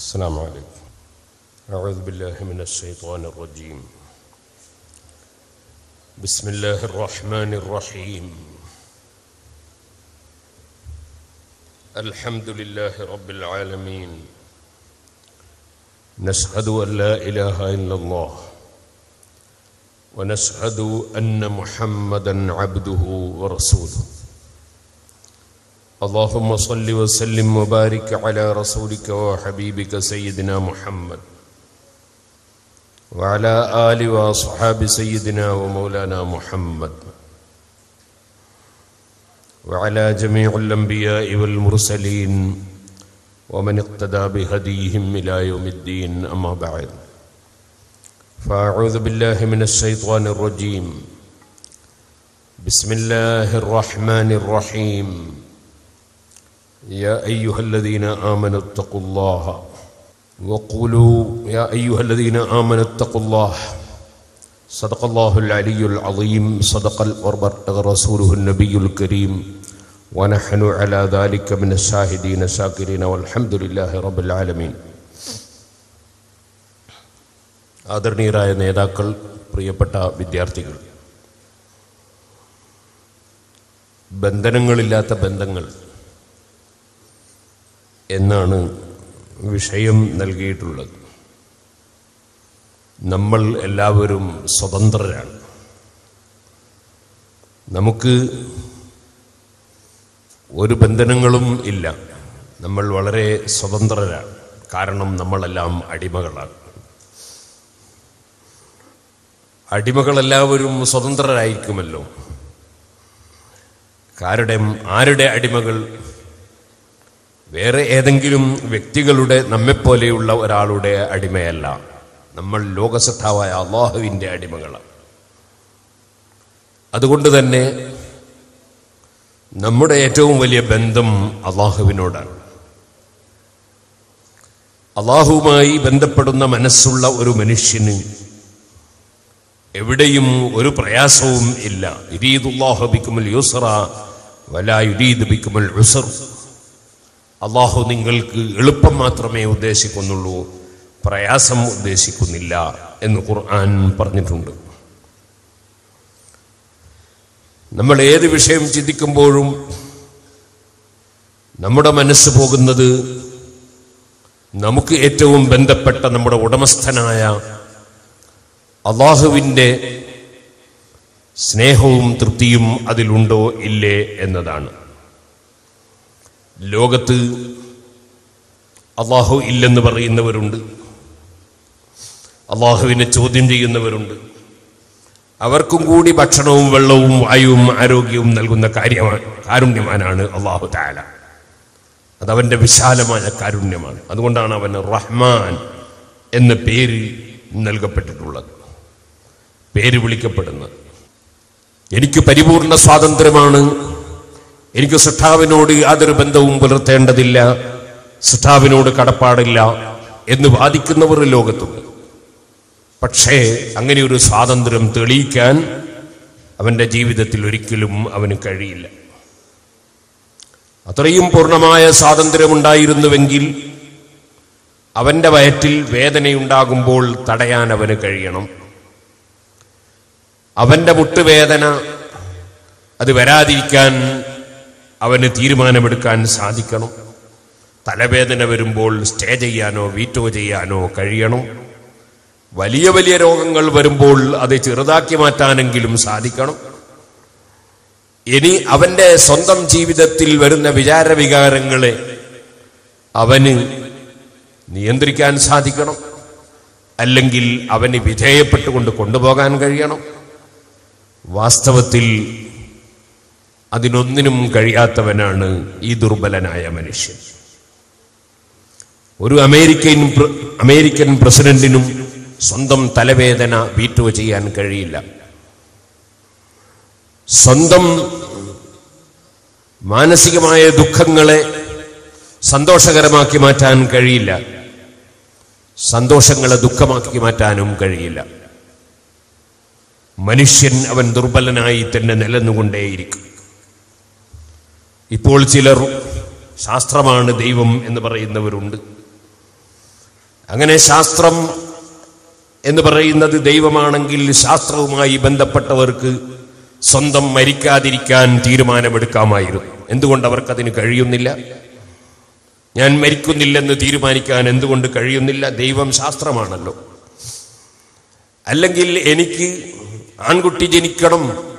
السلام عليكم. أعوذ بالله من الشيطان الرجيم. بسم الله الرحمن الرحيم. الحمد لله رب العالمين. نشهد أن لا إله إلا الله. ونشهد أن محمدا عبده ورسوله. اللهم صل وسلم وبارك على رسولك وحبيبك سيدنا محمد وعلى آل وأصحاب سيدنا ومولانا محمد وعلى جميع الأنبياء والمرسلين ومن اقتدى بهديهم إلى يوم الدين أما بعد. فأعوذ بالله من الشيطان الرجيم. بسم الله الرحمن الرحيم. يا أيها الذين آمنوا اتقوا الله وقولوا يا أيها الذين آمنوا اتقوا الله صدق الله العلي العظيم صدق وبلغ رسوله النبي الكريم ونحن على ذلك من الشاهدين الشاكرين والحمد لله رب العالمين ആദരണീയരായ നേതാക്കൾ പ്രിയപ്പെട്ട വിദ്യാർത്ഥികൾ ബന്ധനങ്ങളില്ലാത്ത ബന്ധങ്ങൾ എന്നാണ് വിഷയം നൽകിയിട്ടുള്ളത്. നമ്മൾ എല്ലാവരും സ്വതന്ത്രരാണ്. നമുക്ക് ഒരു ബന്ധനങ്ങളും ഇല്ല. നമ്മൾ വളരെ സ്വതന്ത്രരാണ്. കാരണം നമ്മളെല്ലാം അടിമകളാണ്. അടിമകളെല്ലാവരും സ്വതന്ത്രരായിരിക്കുമല്ലോ. കാരുടെ ആരുടെ അടിമകൾ വേറെ ഏതെങ്കിലും വ്യക്തികളുടെ നമ്മെപ്പോലെയുള്ള ഒരാളുടെ അടിമയല്ല. നമ്മൾ ലോകസത്താവായ അള്ളാഹുവിന്റെ അടിമകളാണ്. അതുകൊണ്ട് തന്നെ നമ്മുടെ ഏറ്റവും വലിയ ബന്ധം അള്ളാഹുവിനോടാണ്. അള്ളാഹുവുമായി ബന്ധപ്പെടുന്ന മനസ്സുള്ള ഒരു മനുഷ്യന് എവിടെയും ഒരു പ്രയാസവും ഇല്ല. യുരീദുല്ലാഹു ബിക്കുമൽ യുസ്റ വലാ യുരീദ് ബിക്കുമൽ ഉസർ. അള്ളാഹു നിങ്ങൾക്ക് എളുപ്പം മാത്രമേ ഉദ്ദേശിക്കുന്നുള്ളൂ പ്രയാസം ഉദ്ദേശിക്കുന്നില്ല എന്ന് ഖുർആൻ പറഞ്ഞിട്ടുണ്ട്. നമ്മൾ ഏത് വിഷയം ചിന്തിക്കുമ്പോഴും നമ്മുടെ മനസ്സ് പോകുന്നത് നമുക്ക് ഏറ്റവും ബന്ധപ്പെട്ട നമ്മുടെ ഉടമസ്ഥനായ അള്ളാഹുവിന്റെ സ്നേഹവും തൃപ്തിയും അതിലുണ്ടോ ഇല്ലേ എന്നതാണ്. ലോകത്ത് അള്ളാഹു ഇല്ലെന്ന് പറയുന്നവരുണ്ട്. അള്ളാഹുവിനെ ചോദ്യം ചെയ്യുന്നവരുണ്ട്. അവർക്കും കൂടി ഭക്ഷണവും വെള്ളവും വായുവും ആരോഗ്യവും നൽകുന്ന കാര്യമാണ് കാരുണ്യമാനാണ് അള്ളാഹു താല അതവന്റെ വിശാലമായ കാരുണ്യമാണ്. അതുകൊണ്ടാണ് അവന് റഹ്മാൻ എന്ന പേര് നൽകപ്പെട്ടിട്ടുള്ളത്. പേര് വിളിക്കപ്പെടുന്നത്. എനിക്ക് പരിപൂർണ സ്വാതന്ത്ര്യമാണ് എനിക്ക് സൃഷ്ടാവിനോട് യാതൊരു ബന്ധവും പുലർത്തേണ്ടതില്ല. സൃഷ്ടാവിനോട് കടപ്പാടില്ല എന്ന് വാദിക്കുന്നവർ ലോകത്തുണ്ട്. പക്ഷേ അങ്ങനെ ഒരു സ്വാതന്ത്ര്യം തെളിയിക്കാൻ അവന്റെ ജീവിതത്തിൽ ഒരിക്കലും അവന് കഴിയില്ല. അത്രയും പൂർണമായ സ്വാതന്ത്ര്യമുണ്ടായിരുന്നുവെങ്കിൽ അവന്റെ വയറ്റിൽ വേദനയുണ്ടാകുമ്പോൾ തടയാൻ അവന് കഴിയണം. അവന്റെ മുട്ടുവേദന അത് വരാതിരിക്കാൻ അവന് തീരുമാനമെടുക്കാൻ സാധിക്കണം. തലവേദന വരുമ്പോൾ സ്റ്റേ ചെയ്യാനോ വീറ്റോ ചെയ്യാനോ കഴിയണം. വലിയ വലിയ രോഗങ്ങൾ വരുമ്പോൾ അത് ചെറുതാക്കി മാറ്റാനെങ്കിലും സാധിക്കണം. ഇനി അവന്റെ സ്വന്തം ജീവിതത്തിൽ വരുന്ന വിചാരവികാരങ്ങളെ അവന് നിയന്ത്രിക്കാൻ സാധിക്കണം. അല്ലെങ്കിൽ അവന് വിധേയപ്പെട്ടുകൊണ്ട് കൊണ്ടുപോകാൻ കഴിയണം. വാസ്തവത്തിൽ അതിനൊന്നിനും കഴിയാത്തവനാണ് ഈ ദുർബലനായ മനുഷ്യൻ. ഒരു അമേരിക്കൻ അമേരിക്കൻ പ്രസിഡന്റിനും സ്വന്തം തലവേദന വീറ്റോ ചെയ്യാൻ കഴിയില്ല. സ്വന്തം മാനസികമായ ദുഃഖങ്ങളെ സന്തോഷകരമാക്കി മാറ്റാൻ കഴിയില്ല. സന്തോഷങ്ങളെ ദുഃഖമാക്കി മാറ്റാനും കഴിയില്ല. മനുഷ്യൻ അവൻ ദുർബലനായി തന്നെ നിലന്നുകൊണ്ടേയിരിക്കും ഇപ്പോൾ ചിലർ ശാസ്ത്രമാണ് ദൈവം എന്ന് പറയുന്നവരുണ്ട്. അങ്ങനെ ശാസ്ത്രം എന്ന് പറയുന്നത് ദൈവമാണെങ്കിൽ ശാസ്ത്രവുമായി ബന്ധപ്പെട്ടവർക്ക് സ്വന്തം മരിക്കാതിരിക്കാൻ തീരുമാനമെടുക്കാമായിരുന്നു. എന്തുകൊണ്ട് അവർക്കതിന് കഴിയുന്നില്ല? ഞാൻ മരിക്കുന്നില്ലെന്ന് തീരുമാനിക്കാൻ എന്തുകൊണ്ട് കഴിയുന്നില്ല? ദൈവം ശാസ്ത്രമാണല്ലോ. അല്ലെങ്കിൽ എനിക്ക് ആൺകുട്ടി ജനിക്കണം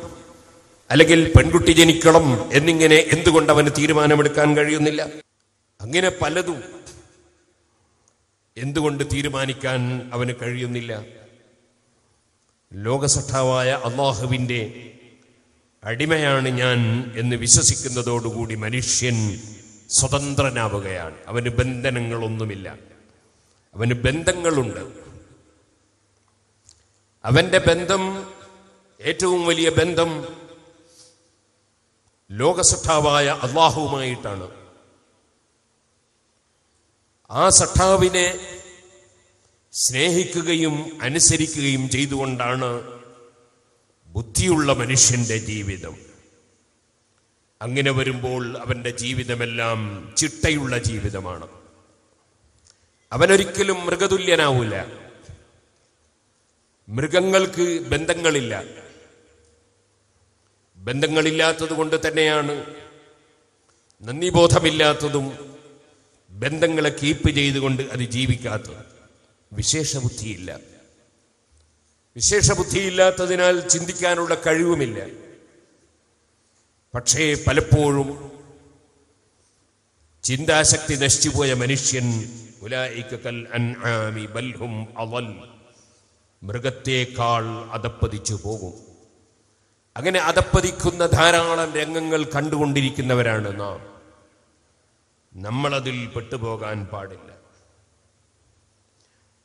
അല്ലെങ്കിൽ പെൺകുട്ടി ജനിക്കണം എന്നിങ്ങനെ എന്തുകൊണ്ട് അവന് തീരുമാനമെടുക്കാൻ കഴിയുന്നില്ല? അങ്ങനെ പലതും. എന്തുകൊണ്ട് തീരുമാനിക്കാൻ അവന് കഴിയുന്നില്ല? ലോകസഠാവായ അള്ളാഹുവിന്റെ അടിമയാണ് ഞാൻ എന്ന് വിശ്വസിക്കുന്നതോടുകൂടി മനുഷ്യൻ സ്വതന്ത്രനാവുകയാണ്. അവന് ബന്ധനങ്ങളൊന്നുമില്ല. അവന് ബന്ധങ്ങളുണ്ട്. അവന്റെ ബന്ധം ഏറ്റവും വലിയ ബന്ധം ലോകസഠാവായ അള്ളാഹുവുമായിട്ടാണ് ആ സഠാവിനെ സ്നേഹിക്കുകയും അനുസരിക്കുകയും ചെയ്തുകൊണ്ടാണ് ബുദ്ധിയുള്ള മനുഷ്യന്റെ ജീവിതം. അങ്ങനെ വരുമ്പോൾ അവന്റെ ജീവിതമെല്ലാം ചിട്ടയുള്ള ജീവിതമാണ്. അവനൊരിക്കലും മൃഗതുല്യനാവൂല. മൃഗങ്ങൾക്ക് ബന്ധങ്ങളില്ല. ബന്ധങ്ങളില്ലാത്തത് കൊണ്ട് തന്നെയാണ്. നന്ദിബോധമില്ലാത്തതും ബന്ധങ്ങളെ കീപ്പ് ചെയ്തുകൊണ്ട് അത് ജീവിക്കാത്തത്. വിശേഷബുദ്ധിയില്ല. വിശേഷബുദ്ധിയില്ലാത്തതിനാൽ ചിന്തിക്കാനുള്ള കഴിവുമില്ല. പക്ഷേ പലപ്പോഴും ചിന്താശക്തി നശിച്ചുപോയ മനുഷ്യൻ മൃഗത്തേക്കാൾ അതപ്പതിച്ചു പോകും. അങ്ങനെ അതപ്പതിക്കുന്ന ധാരാളം രംഗങ്ങൾ കണ്ടുകൊണ്ടിരിക്കുന്നവരാണ് നാം. നമ്മളതിൽ പെട്ടുപോകാൻ പാടില്ല.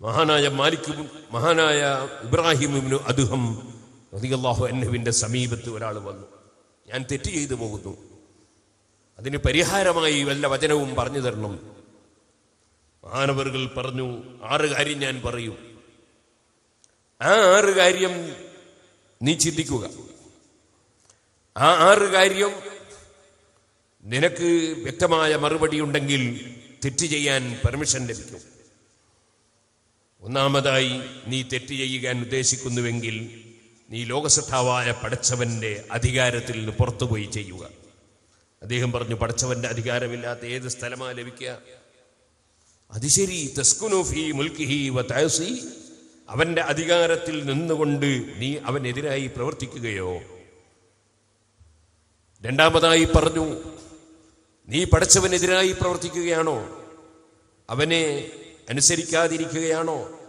മഹാനായ മാലിക് മഹാനായ ഇബ്രാഹിമിനു അദ്ദേഹം റതിയല്ലാഹു അൻഹുവിന്റെ സമീപത്ത് ഒരാൾ വന്നു. ഞാൻ തെറ്റ് ചെയ്തു പോകുന്നു. അതിന് പരിഹാരമായി വല്ല വചനവും പറഞ്ഞു തരണം. മഹാനവറുകൾ പറഞ്ഞു ആറ് കാര്യം ഞാൻ പറയും. ആ ആറ് കാര്യം നീ ചിന്തിക്കുക. ആ ആറ് കാര്യം നിനക്ക് വ്യക്തമായ മറുപടി ഉണ്ടെങ്കിൽ തെറ്റ് ചെയ്യാൻ പെർമിഷൻ ലഭിക്കും. ഒന്നാമതായി നീ തെറ്റ് ചെയ്യാൻ ഉദ്ദേശിക്കുന്നുവെങ്കിൽ നീ ലോകസത്താവായ പടച്ചവന്റെ അധികാരത്തിൽ നിന്ന് പുറത്തുപോയി ചെയ്യുക. അദ്ദേഹം പറഞ്ഞു പടച്ചവന്റെ അധികാരമില്ലാത്ത ഏത് സ്ഥലമാ ലഭിക്കുക? അത് ശരി തസ്കുനു ഫീ മുൽക്കിഹി വ അവന്റെ അധികാരത്തിൽ നിന്നുകൊണ്ട് നീ അവനെതിരായി പ്രവർത്തിക്കുകയോ രണ്ടാമതായി പറഞ്ഞു നീ പഠിച്ചവനെതിരായി പ്രവർത്തിക്കുകയാണോ? അവനെ അനുസരിക്കാതിരിക്കുകയാണോ?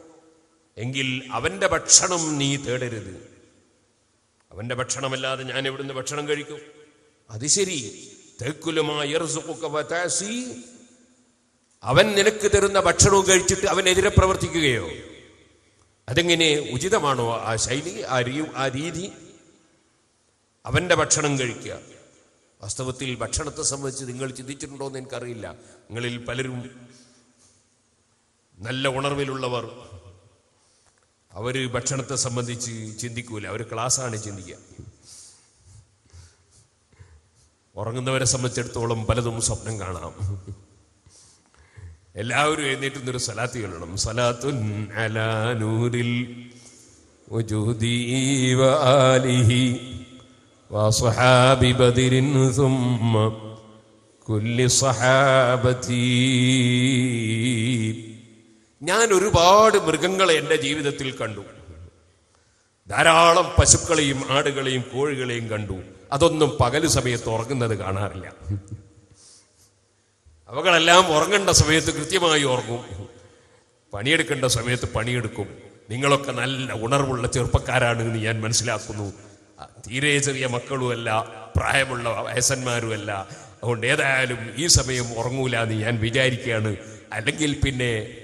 എങ്കിൽ അവന്റെ ഭക്ഷണം നീ തേടരുത്. അവന്റെ ഭക്ഷണമല്ലാതെ ഞാൻ എവിടുന്ന് ഭക്ഷണം കഴിക്കും? അത് ശരി. തേക്കുലുമായ അവൻ നിനക്ക് തരുന്ന ഭക്ഷണവും കഴിച്ചിട്ട് അവനെതിരെ പ്രവർത്തിക്കുകയോ? അതെങ്ങനെ ഉചിതമാണോ ആ ശൈലി ആ രീതി? അവന്റെ ഭക്ഷണം കഴിക്കുക. വാസ്തവത്തിൽ ഭക്ഷണത്തെ സംബന്ധിച്ച് നിങ്ങൾ ചിന്തിച്ചിട്ടുണ്ടോ എന്ന് എനിക്കറിയില്ല. നിങ്ങളിൽ പലരും നല്ല ഉണർവിലുള്ളവർ. അവർ ഭക്ഷണത്തെ സംബന്ധിച്ച് ചിന്തിക്കൂല. അവർ ക്ലാസ്സാണ് ചിന്തിക്കുക ഉറങ്ങുന്നവരെ സംബന്ധിച്ചിടത്തോളം പലതും സ്വപ്നം കാണാം. എല്ലാവരും എഴുന്നേറ്റ് ഒരു സലാത്ത് ചൊല്ലണം സലാത്തുൻ അലാ നൂരിൽ بدر ثم കുല്ലി صحابتي. ഞാൻ ഒരുപാട് മൃഗങ്ങളെ എന്റെ ജീവിതത്തിൽ കണ്ടു. ധാരാളം പശുക്കളെയും ആടുകളെയും കോഴികളെയും കണ്ടു. അതൊന്നും പകൽ സമയത്ത് ഉറങ്ങുന്നത് കാണാറില്ല. അവകളെല്ലാം ഉറങ്ങേണ്ട സമയത്ത് കൃത്യമായി ഉറങ്ങും. പണിയെടുക്കേണ്ട സമയത്ത് പണിയെടുക്കും. നിങ്ങളൊക്കെ നല്ല ഉണർവുള്ള ചെറുപ്പക്കാരാണ് എന്ന് ഞാൻ മനസ്സിലാക്കുന്നു. തീരെ ചെറിയ മക്കളുമല്ല പ്രായമുള്ള വയസ്സന്മാരുമല്ല. അതുകൊണ്ട് ഏതായാലും ഈ സമയം ഉറങ്ങൂല എന്ന് ഞാൻ വിചാരിക്കുകയാണ്. അല്ലെങ്കിൽ പിന്നെ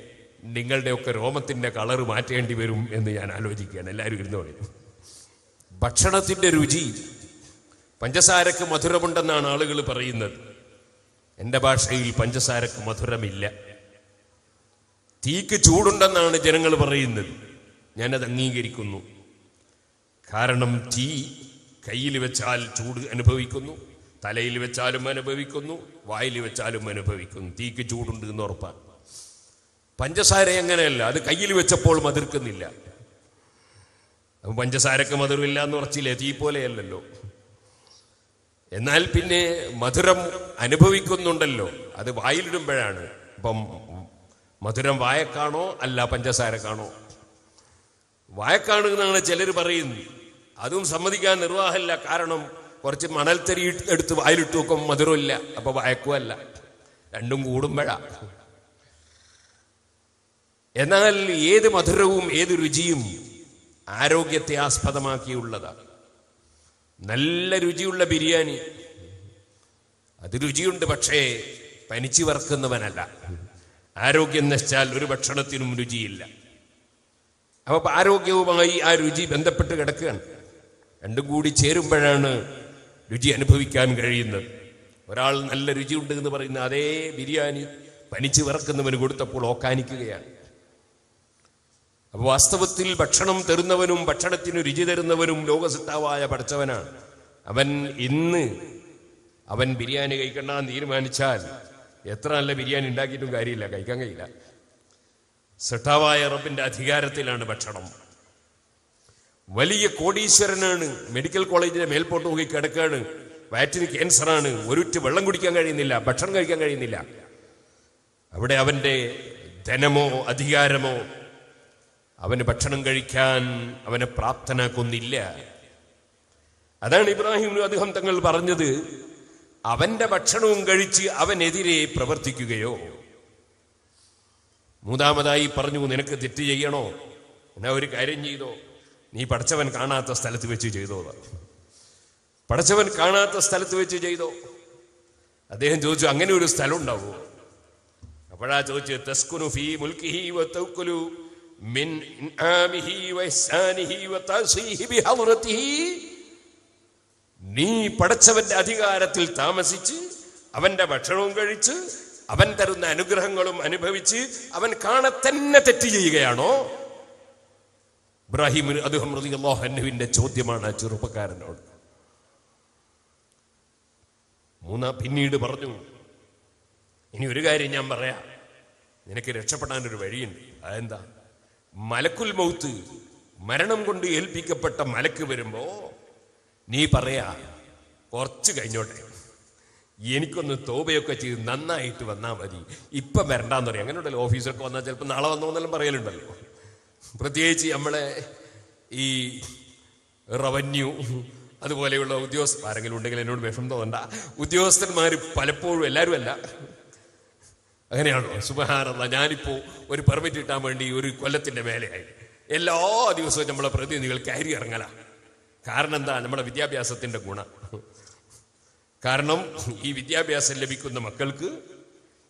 നിങ്ങളുടെയൊക്കെ രോമത്തിന്റെ കളറ് മാറ്റേണ്ടി വരും എന്ന് ഞാൻ ആലോചിക്കുകയാണ്. എല്ലാവരും ഇരുന്ന് പറയും. ഭക്ഷണത്തിന്റെ രുചി. പഞ്ചസാരക്ക് മധുരമുണ്ടെന്നാണ് ആളുകൾ പറയുന്നത്. എന്റെ ഭാഷയിൽ പഞ്ചസാരക്ക് മധുരമില്ല. തീക്ക് ചൂടുണ്ടെന്നാണ് ജനങ്ങൾ പറയുന്നത്. ഞാനത് അംഗീകരിക്കുന്നു. കാരണം തീ കയ്യിൽ വെച്ചാൽ ചൂട് അനുഭവിക്കുന്നു തലയിൽ വെച്ചാലും അനുഭവിക്കുന്നു വായിൽ വെച്ചാലും അനുഭവിക്കുന്നു. തീക്ക് ചൂടുണ്ട് എന്ന് ഉറപ്പാണ്. പഞ്ചസാര എങ്ങനെയല്ല? അത് കയ്യിൽ വെച്ചപ്പോൾ മതിർക്കുന്നില്ല. പഞ്ചസാരക്ക് മധുരമില്ല എന്ന് ഉറച്ചില്ലേ? തീ പോലെയല്ലല്ലോ. എന്നാൽ പിന്നെ മധുരം അനുഭവിക്കുന്നുണ്ടല്ലോ. അത് വായിലിടുമ്പോഴാണ്. ഇപ്പം മധുരം വായക്കാണോ അല്ല പഞ്ചസാരക്കാണോ? വായക്കാണെന്നാണ് ചിലർ പറയുന്നത് അതും സമ്മതിക്കാൻ നിർവാഹമില്ല. കാരണം കുറച്ച് മണൽത്തരി എടുത്ത് വായിലിട്ട് വെക്കും മധുരമില്ല. അപ്പൊ വായക്കുമല്ല രണ്ടും കൂടുമ്പോഴാ. എന്നാൽ ഏത് മധുരവും ഏത് രുചിയും ആരോഗ്യത്തെ ആസ്പദമാക്കിയുള്ളതാണ് നല്ല രുചിയുള്ള ബിരിയാണി. അത് രുചിയുണ്ട് പക്ഷേ പനിച്ചു വറക്കുന്നവനല്ല ആരോഗ്യം നശിച്ചാൽ ഒരു ഭക്ഷണത്തിനും രുചിയില്ല. അപ്പൊ ആരോഗ്യവുമായി ആ രുചി ബന്ധപ്പെട്ട് കിടക്കുകയാണ്. രണ്ടും കൂടി ചേരുമ്പോഴാണ് രുചി അനുഭവിക്കാൻ കഴിയുന്നത്. ഒരാൾ നല്ല രുചിയുണ്ട് എന്ന് പറയുന്ന അതേ ബിരിയാണി പനിച്ചു വിറക്കുന്നവന് കൊടുത്തപ്പോൾ ഓക്കാനിക്കുകയാണ്. അപ്പൊ വാസ്തവത്തിൽ ഭക്ഷണം തരുന്നവനും ഭക്ഷണത്തിന് രുചി തരുന്നവനും ലോകസിട്ടാവായ പഠിച്ചവനാണ്. അവൻ ഇന്ന് അവൻ ബിരിയാണി കഴിക്കണ്ടെന്ന് തീരുമാനിച്ചാൽ എത്ര നല്ല ബിരിയാണി ഉണ്ടാക്കിയിട്ടും കാര്യമില്ല കഴിക്കാൻ കഴിയില്ല. സിട്ടാവായ റബ്ബിന്റെ അധികാരത്തിലാണ് ഭക്ഷണം. വലിയ കോടീശ്വരനാണ് മെഡിക്കൽ കോളേജിലെ മേൽപോട്ട് നോക്കി കിടക്കാണ് വയറ്റിന് ക്യാൻസറാണ് ഒരുറ്റ് വെള്ളം കുടിക്കാൻ കഴിയുന്നില്ല ഭക്ഷണം കഴിക്കാൻ കഴിയുന്നില്ല. അവിടെ അവന്റെ ധനമോ അധികാരമോ അവന് ഭക്ഷണം കഴിക്കാൻ അവനെ പ്രാപ്തനാക്കുന്നില്ല. അതാണ് ഇബ്രാഹിം അദ്ദേഹം തങ്ങൾ പറഞ്ഞത് അവന്റെ ഭക്ഷണവും കഴിച്ച് അവനെതിരെ പ്രവർത്തിക്കുകയോ മൂന്നാമതായി പറഞ്ഞു നിനക്ക് തെറ്റ് ചെയ്യണോ? എന്നാ ഒരു കാര്യം ചെയ്തോ. നീ പഠിച്ചവൻ കാണാത്ത സ്ഥലത്ത് വെച്ച് ചെയ്തോ പഠിച്ചവൻ കാണാത്ത സ്ഥലത്ത് വെച്ച് ചെയ്തോ. അദ്ദേഹം ചോദിച്ചു അങ്ങനെ ഒരു സ്ഥലം ഉണ്ടാവോ? അപ്പോഴാ ചോദിച്ചു തസ്കുനു ഫീ മുൽക്കിഹി വതൗക്കുലു മിൻ ഇൻആമിഹി വഇസാനിഹി വതഅസീഹി ബിഹദ്റതിഹി നീ പഠിച്ചവന്റെ അധികാരത്തിൽ താമസിച്ച് അവന്റെ ഭക്ഷണവും കഴിച്ച് അവൻ തരുന്ന അനുഗ്രഹങ്ങളും അനുഭവിച്ച് അവൻ കാണെ തന്നെ തെറ്റ് ചെയ്യുകയാണോ? ഇബ്രാഹിം അദ്ദേഹം റളിയല്ലാഹുവിന്റെ ചോദ്യമാണ് ആ ചെറുപ്പക്കാരനോട്. മൂന്നാ പിന്നീട് പറഞ്ഞു ഇനി ഒരു കാര്യം ഞാൻ പറയാം. നിനക്ക് രക്ഷപ്പെടാൻ ഒരു വഴിയുണ്ട്. അതെന്താ? മലക്കുൽ മൗത്ത് മരണം കൊണ്ട് ഏൽപ്പിക്കപ്പെട്ട മലക്ക് വരുമ്പോ നീ പറയാ കുറച്ച് കഴിഞ്ഞോട്ടെ. എനിക്കൊന്ന് തോബയൊക്കെ ചെയ്ത് നന്നായിട്ട് വന്നാൽ മതി. ഇപ്പം വരണ്ടാന്ന് പറയും. അങ്ങനെ ഉണ്ടല്ലോ ഓഫീസൊക്കെ വന്നാൽ ചിലപ്പോൾ നാളെ വന്നോന്നെല്ലാം പറയലുണ്ടല്ലോ. പ്രത്യേകിച്ച് നമ്മളെ ഈ റവന്യൂ അതുപോലെയുള്ള ഉദ്യോഗസ്ഥ ആരെങ്കിലും ഉണ്ടെങ്കിൽ എന്നോട് വിഷം തോന്നണ്ട. ഉദ്യോഗസ്ഥന്മാർ പലപ്പോഴും എല്ലാവരും അല്ല. അങ്ങനെയാണോ? സുബഹാനല്ല ഞാനിപ്പോൾ ഒരു പെർമിറ്റ് കിട്ടാൻ വേണ്ടി ഒരു കൊല്ലത്തിന്റെ മേലെയായി. എല്ലാ ദിവസവും നമ്മളെ പ്രതിനിധികൾ കയറി ഇറങ്ങല. കാരണം എന്താ? നമ്മുടെ വിദ്യാഭ്യാസത്തിന്റെ ഗുണം. കാരണം ഈ വിദ്യാഭ്യാസം ലഭിക്കുന്ന മക്കൾക്ക്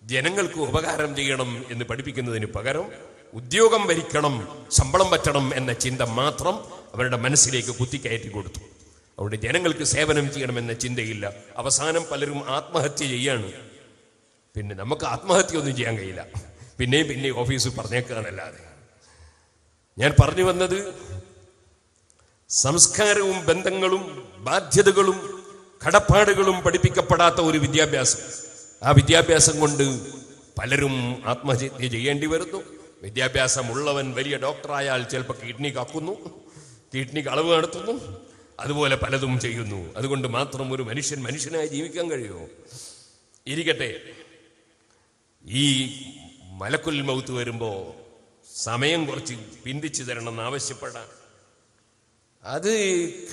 ജനങ്ങൾക്ക് ഉപകാരം ചെയ്യണം എന്ന് പഠിപ്പിക്കുന്നതിന് പകരം ഉദ്യോഗം ഭരിക്കണം ശമ്പളം പറ്റണം എന്ന ചിന്ത മാത്രം അവരുടെ മനസ്സിലേക്ക് കുത്തിക്കയറ്റി കൊടുത്തു. അവരുടെ ജനങ്ങൾക്ക് സേവനം ചെയ്യണം എന്ന ചിന്തയില്ല. അവസാനം പലരും ആത്മഹത്യ ചെയ്യാണ്. പിന്നെ നമുക്ക് ആത്മഹത്യ ഒന്നും ചെയ്യാൻ കഴിയില്ല. പിന്നെയും പിന്നെ ഓഫീസിൽ പറഞ്ഞേക്കാണല്ലാതെ ഞാൻ പറഞ്ഞു വന്നത് സംസ്കാരവും ബന്ധങ്ങളും ബാധ്യതകളും കടപ്പാടുകളും പഠിപ്പിക്കപ്പെടാത്ത ഒരു വിദ്യാഭ്യാസം. ആ വിദ്യാഭ്യാസം കൊണ്ട് പലരും ആത്മഹത്യ ചെയ്യേണ്ടി വരുന്നു. വിദ്യാഭ്യാസം ഉള്ളവൻ വലിയ ഡോക്ടറായാൽ ചിലപ്പോൾ കിഡ്നി കക്കുന്നു കിഡ്നിക്ക് അളവ് നടത്തുന്നു. അതുപോലെ പലതും ചെയ്യുന്നു. അതുകൊണ്ട് മാത്രം ഒരു മനുഷ്യൻ മനുഷ്യനായി ജീവിക്കാൻ കഴിയുമോ ഇരിക്കട്ടെ. ഈ മലക്കുൽ മൗത്ത് വരുമ്പോൾ സമയം കുറച്ച് പിന്തിച്ചു തരണം എന്ന് ആവശ്യപ്പെടാൻ അത്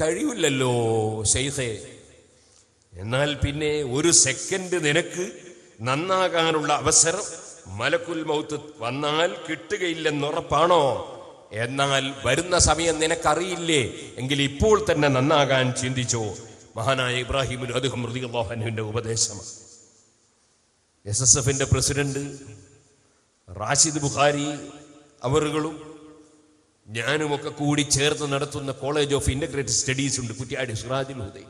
കഴിയില്ലല്ലോ ഷെയ്ഖെ എന്നാൽ പിന്നെ ഒരു സെക്കൻഡ് നിനക്ക് നന്നാകാനുള്ള അവസരം മലക്കുൽ മൗത്ത് വന്നാൽ കിട്ടുകയില്ലെന്നുറപ്പാണോ എന്നാൽ വരുന്ന സമയം നിനക്കറിയില്ലേ? എങ്കിൽ ഇപ്പോൾ തന്നെ നന്നാകാൻ ചിന്തിച്ചോ. മഹാനായ ഇബ്രാഹിമിന് അദ്ദേഹം മൃതികളോഹനുവിന്റെ ഉപദേശമാണ്. എസ് എസ് എഫിന്റെ പ്രസിഡന്റ് റാഷിദ് ബുഖാരി അവറുകളും ഞാനുമൊക്കെ കൂടി ചേർന്ന് നടത്തുന്ന കോളേജ് ഓഫ് ഇന്റഗ്രേറ്റഡ് സ്റ്റഡീസ് ഉണ്ട്. കുറ്റിയാടി സിറാജുൽ ഹുദൈ.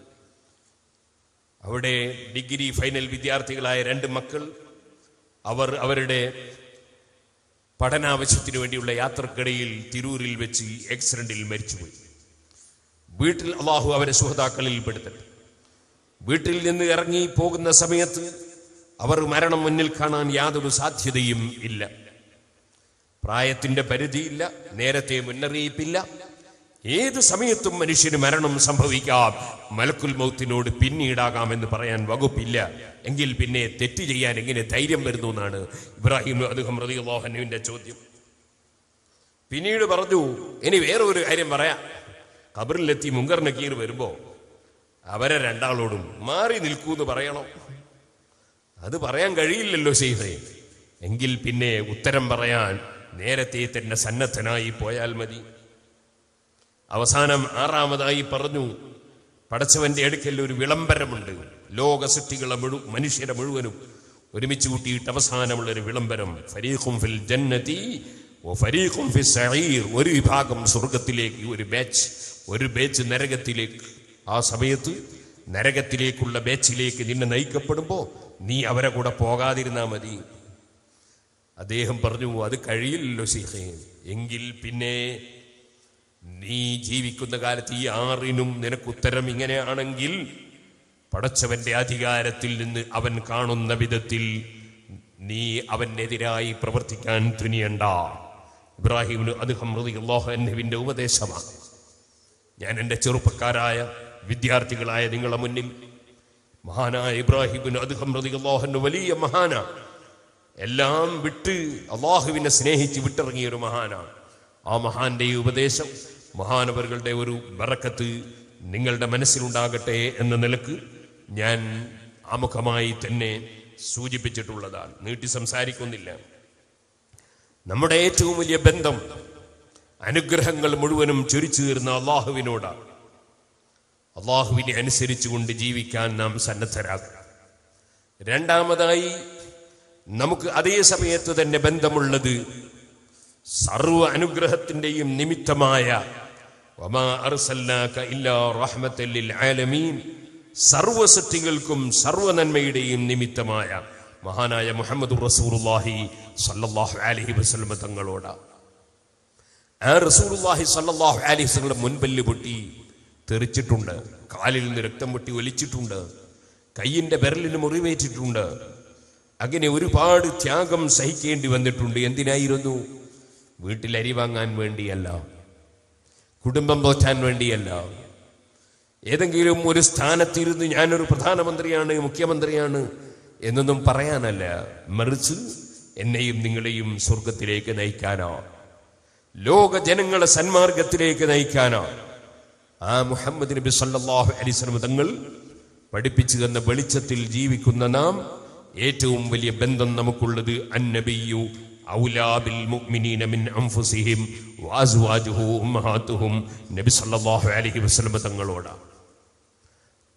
അവിടെ ഡിഗ്രി ഫൈനൽ വിദ്യാർത്ഥികളായ രണ്ട് മക്കൾ അവർ അവരുടെ പഠനാവശ്യത്തിന് വേണ്ടിയുള്ള യാത്രക്കിടയിൽ തിരൂരിൽ വെച്ച് ആക്സിഡന്റിൽ മരിച്ചുപോയി. വീട്ടിൽ അള്ളാഹു അവരെ സുഹൃതാക്കളിൽ പെടുത്തട്ടെ. വീട്ടിൽ നിന്ന് ഇറങ്ങി പോകുന്ന സമയത്ത് അവർ മരണം മുന്നിൽ കാണാൻ യാതൊരു സാധ്യതയും ഇല്ല. പ്രായത്തിന്റെ പരിധിയില്ല നേരത്തെ മുന്നറിയിപ്പില്ല. ഏത് സമയത്തും മനുഷ്യന് മരണം സംഭവിക്കാം? മലക്കുൽ മൗത്തിനോട് പിന്നീടാകാമെന്ന് പറയാൻ വകുപ്പില്ല. എങ്കിൽ പിന്നെ തെറ്റ് ചെയ്യാൻ എങ്ങനെ ധൈര്യം വരുന്നു എന്നാണ് ഇബ്രാഹിം അദ്ദേഹം റതിയുള്ളാഹനുവിന്റെ ചോദ്യം. പിന്നീട് പറഞ്ഞു ഇനി വേറെ ഒരു കാര്യം പറയാം. കബറിലെത്തി മുങ്കർ നക്കീർ വരുമ്പോ അവരെ രണ്ടാളോടും മാറി നിൽക്കൂ എന്ന് പറയണം. അത് പറയാൻ കഴിയില്ലല്ലോ ചെയ്തേ എങ്കിൽ പിന്നെ ഉത്തരം പറയാൻ നേരത്തെ തന്നെ സന്നദ്ധനായി പോയാൽ മതി. അവസാനം ആറാമതായി പറഞ്ഞു പടച്ചവന്റെ അടുക്കൽ ഒരു വിളംബരമുണ്ട്. ലോക സൃഷ്ടികളെ മുഴു മനുഷ്യരെ മുഴുവനും ഒരുമിച്ച് കൂട്ടിയിട്ട് അവസാനമുള്ള ഒരു വിളംബരം ഫരീഖും ഫിൽ ജന്നതി ഓ ഫരീഖും ഫിൽ സഹീർ ഒരു വിഭാഗം സ്വർഗത്തിലേക്ക് ഒരു ബാച്ച് ഒരു ബാച്ച് നരകത്തിലേക്ക്. ആ സമയത്ത് നരകത്തിലേക്കുള്ള ബാച്ചിലേക്ക് നിന്നെ നയിക്കപ്പെടുമ്പോൾ നീ അവരെ കൂടെ പോകാതിരുന്നാ മതി. അദ്ദേഹം പറഞ്ഞു അത് കഴിയില്ലല്ലോ ശീഖേ. എങ്കിൽ പിന്നെ നീ ജീവിക്കുന്ന കാലത്ത് ഈ ആറിനും നിനക്ക് ഉത്തരം ഇങ്ങനെയാണെങ്കിൽ പടച്ചവന്റെ അധികാരത്തിൽ നിന്ന് അവൻ കാണുന്ന വിധത്തിൽ നീ അവനെതിരായി പ്രവർത്തിക്കാൻ തുനിയണ്ട. ഇബ്രാഹിമിന് അദ്ദേഹം ലോഹന്നവിന്റെ ഉപദേശമാണ്. ഞാൻ എന്റെ ചെറുപ്പക്കാരായ വിദ്യാർത്ഥികളായ നിങ്ങളെ മുന്നിൽ മഹാനായ ഇബ്രാഹിമിന് അദ്ദേഹം അള്ളാഹുന്റെ വലിയ മഹാനാണ്. എല്ലാം വിട്ട് അള്ളാഹുവിനെ സ്നേഹിച്ച് വിട്ടിറങ്ങിയ ഒരു മഹാനാണ്. ആ മഹാന്റെ ഈ ഉപദേശം മഹാനവറുകളുടെ ഒരു ബറക്കത്ത് നിങ്ങളുടെ മനസ്സിലുണ്ടാകട്ടെ എന്ന നിലയ്ക്ക് ഞാൻ ആമുഖമായി തന്നെ സൂചിപ്പിച്ചിട്ടുള്ളതാണ്. നീട്ടി സംസാരിക്കുന്നില്ല. നമ്മുടെ ഏറ്റവും വലിയ ബന്ധം അനുഗ്രഹങ്ങൾ മുഴുവനും ചൊരിച്ചു തീർന്ന അള്ളാഹുവിനോടാണ്. അള്ളാഹുവിനെ അനുസരിച്ചുകൊണ്ട് ജീവിക്കാൻ നാം സന്നദ്ധരാകണം രണ്ടാമതായി നമുക്ക് അതേ സമയത്ത് തന്നെ ബന്ധമുള്ളത് സർവ അനുഗ്രഹത്തിന്റെയും നിമിത്തമായ വമാ സർവനന്മയുടെയും നിമിത്തമായ മഹാനായ മുഹമ്മദ് വസല്ലം തങ്ങളോട്. ആ പൊട്ടി തെറിച്ചിട്ടുണ്ട് കാലിൽ നിന്ന് രക്തം പൊട്ടി ഒലിച്ചിട്ടുണ്ട് കയ്യിന്റെ വിരലിന് മുറിവേറ്റിട്ടുണ്ട്. അങ്ങനെ ഒരുപാട് ത്യാഗം സഹിക്കേണ്ടി വന്നിട്ടുണ്ട്. എന്തിനായിരുന്നു? വീട്ടിൽ അരി വാങ്ങാൻ വേണ്ടിയല്ല കുടുംബം പോറ്റാൻ വേണ്ടിയല്ല. ഏതെങ്കിലും ഒരു സ്ഥാനത്തിരുന്ന് ഞാനൊരു പ്രധാനമന്ത്രിയാണ് മുഖ്യമന്ത്രിയാണ് എന്നൊന്നും പറയാനല്ല. മറിച്ച് എന്നെയും നിങ്ങളെയും സ്വർഗത്തിലേക്ക് നയിക്കാനോ ലോക ജനങ്ങളെ സന്മാർഗത്തിലേക്ക് നയിക്കാനോ ആ മുഹമ്മദ് നബി സല്ലാഹു അലൈഹി വസല്ലം തങ്ങൾ പഠിപ്പിച്ചു തന്ന വെളിച്ചത്തിൽ ജീവിക്കുന്ന നാം ഏറ്റവും വലിയ ബന്ധം നമുക്കുള്ളത് അന്നബിയു നബി സല്ലല്ലാഹു അലൈഹി വസല്ലം തങ്ങളോടാണ്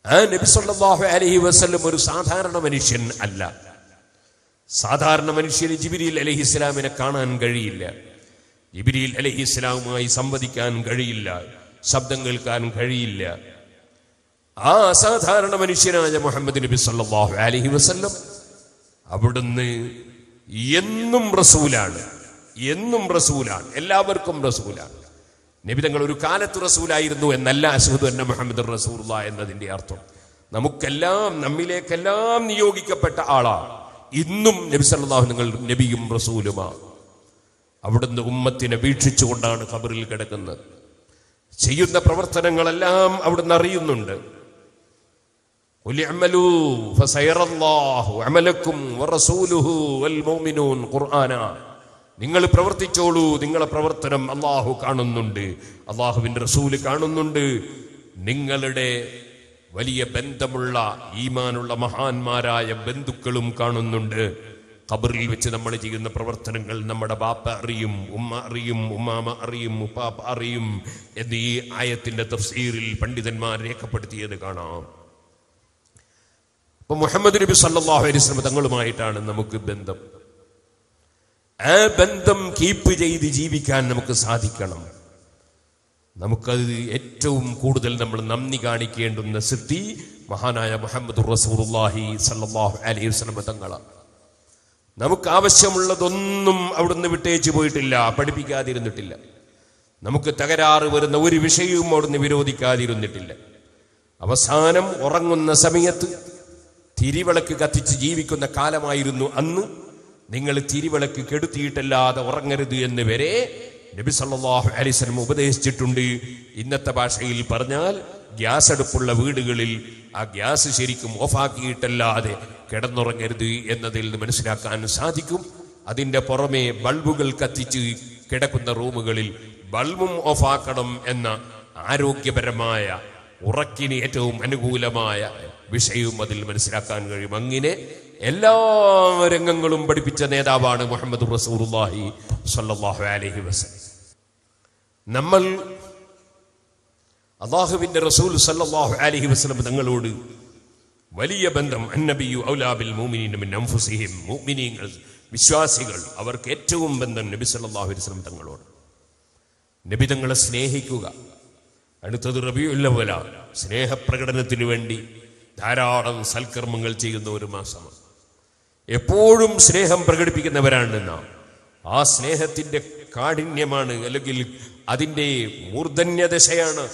ആ നബി സല്ലല്ലാഹു അലൈഹി വസല്ലം ഒരു സാധാരണ മനുഷ്യൻ അല്ല. സാധാരണ മനുഷ്യന് ജിബിരിൽ അലഹി ഇസ്ലാമിനെ കാണാൻ കഴിയില്ല. ജിബിരിൽ അലഹി ഇസ്ലാമുമായി സംവദിക്കാൻ കഴിയില്ല. ശബ്ദം കേൾക്കാൻ കഴിയില്ല. ആ അസാധാരണ മനുഷ്യനായ മുഹമ്മദ് നബി സല്ലല്ലാഹു അലൈഹി വസല്ലം അവിടുന്ന് എന്നും റസൂലാണ്. എന്നും റസൂലാണ്. എല്ലാവർക്കും റസൂലാണ്. നബി തങ്ങൾ ഒരു കാലത്ത് റസൂലായിരുന്നു എന്നല്ല അസുഹദ് എന്ന മുഹമ്മദ് റസൂല എന്നതിന്റെ അർത്ഥം. നമുക്കെല്ലാം നമ്മിലേക്കെല്ലാം നിയോഗിക്കപ്പെട്ട ആളാണ് ഇന്നും നബി സല്ലല്ലാഹു നിങ്ങൾ നബിയും റസൂലുമാണ്. അവിടുന്ന് ഉമ്മത്തിനെ വീക്ഷിച്ചുകൊണ്ടാണ് ഖബറിൽ കിടക്കുന്നത്. ചെയ്യുന്ന പ്രവർത്തനങ്ങളെല്ലാം അവിടുന്ന് അറിയുന്നുണ്ട്. നിങ്ങൾ പ്രവർത്തിച്ചോളൂ നിങ്ങളെ പ്രവർത്തനം അള്ളാഹു കാണുന്നുണ്ട്. അള്ളാഹുവിന്റെ റസൂൽ കാണുന്നുണ്ട്. നിങ്ങളുടെ വലിയ ബന്ധമുള്ള ഈമാനുള്ള മഹാന്മാരായ ബന്ധുക്കളും കാണുന്നുണ്ട്. ഖബറിൽ വെച്ച് നമ്മൾ ചെയ്യുന്ന പ്രവർത്തനങ്ങൾ നമ്മുടെ ബാപ്പ അറിയും ഉമ്മ അറിയും ഉമ്മാമ അറിയും ഉപ്പാപ്പ അറിയും എന്ന് ആയത്തിന്റെ തഫ്സീറിൽ പണ്ഡിതന്മാർ രേഖപ്പെടുത്തിയത് കാണാം. അപ്പൊ മുഹമ്മദ് നബി സല്ലാഹു അലൈഹി സ്വലം തങ്ങളുമായിട്ടാണ് നമുക്ക് ബന്ധം. ആ ബന്ധം കീപ്പ് ചെയ്ത് ജീവിക്കാൻ നമുക്ക് സാധിക്കണം. നമുക്കത് ഏറ്റവും കൂടുതൽ നമ്മൾ നന്ദി കാണിക്കേണ്ടുന്ന സിദ്ധി മഹാനായ മുഹമ്മദ് റസൂർഹി സല്ലാഹു അലൈഹി വസല്ലം തങ്ങളാണ് നമുക്ക് ആവശ്യമുള്ളതൊന്നും അവിടുന്ന് വിട്ടേച്ചു പോയിട്ടില്ല പഠിപ്പിക്കാതിരുന്നിട്ടില്ല. നമുക്ക് തകരാറ് വരുന്ന ഒരു വിഷയവും അവിടുന്ന് വിരോധിക്കാതിരുന്നിട്ടില്ല. അവസാനം ഉറങ്ങുന്ന സമയത്ത് തിരിവിളക്ക് കത്തിച്ച് ജീവിക്കുന്ന കാലമായിരുന്നു അന്ന്. നിങ്ങൾ തിരിവിളക്ക് കെടുത്തിയിട്ടല്ലാതെ ഉറങ്ങരുത് എന്ന് വരെ നബി സല്ലല്ലാഹു അലൈഹി ഉപദേശിച്ചിട്ടുണ്ട്. ഇന്നത്തെ ഭാഷയിൽ പറഞ്ഞാൽ ഗ്യാസ് അടുപ്പുള്ള വീടുകളിൽ ആ ഗ്യാസ് ശരിക്കും ഓഫാക്കിയിട്ടല്ലാതെ കിടന്നുറങ്ങരുത് എന്നതിൽ നിന്ന് മനസ്സിലാക്കാൻ സാധിക്കും. അതിന്റെ പുറമെ ബൾബുകൾ കത്തിച്ച് കിടക്കുന്ന റൂമുകളിൽ ബൾബും ഓഫാക്കണം എന്ന ആരോഗ്യപരമായ ഉറക്കിന് ഏറ്റവും അനുകൂലമായ വിഷയവും അതിൽ മനസ്സിലാക്കാൻ കഴിയും. അങ്ങനെ എല്ലാ രംഗങ്ങളും പഠിപ്പിച്ച നേതാവാണ് മുഹമ്മദ് റസൂലുള്ളാഹി സ്വല്ലല്ലാഹു അലഹി വസല്ലം. നമ്മൾ അള്ളാഹുവിന്റെ റസൂൽ സല്ലാഹു അലഹി വസ്ലം തങ്ങളോട് വലിയ ബന്ധം അന്നബിയു ഔലാബിൽ വിശ്വാസികൾ അവർക്ക് ഏറ്റവും ബന്ധം നബി സല്ലാഹു വസല്ലം തങ്ങളോട്. നബി തങ്ങളെ സ്നേഹിക്കുക അടുത്തത് റബിയുല്ലവല സ്നേഹപ്രകടനത്തിന് വേണ്ടി ധാരാളം സൽക്കർമ്മങ്ങൾ ചെയ്യുന്ന ഒരു മാസമാണ്. എപ്പോഴും സ്നേഹം പ്രകടിപ്പിക്കുന്നവരാണ് നാം. ആ സ്നേഹത്തിന്റെ കാഠിന്യമാണ് അല്ലെങ്കിൽ അതിന്റെ മൂർധന്യദശയാണ്.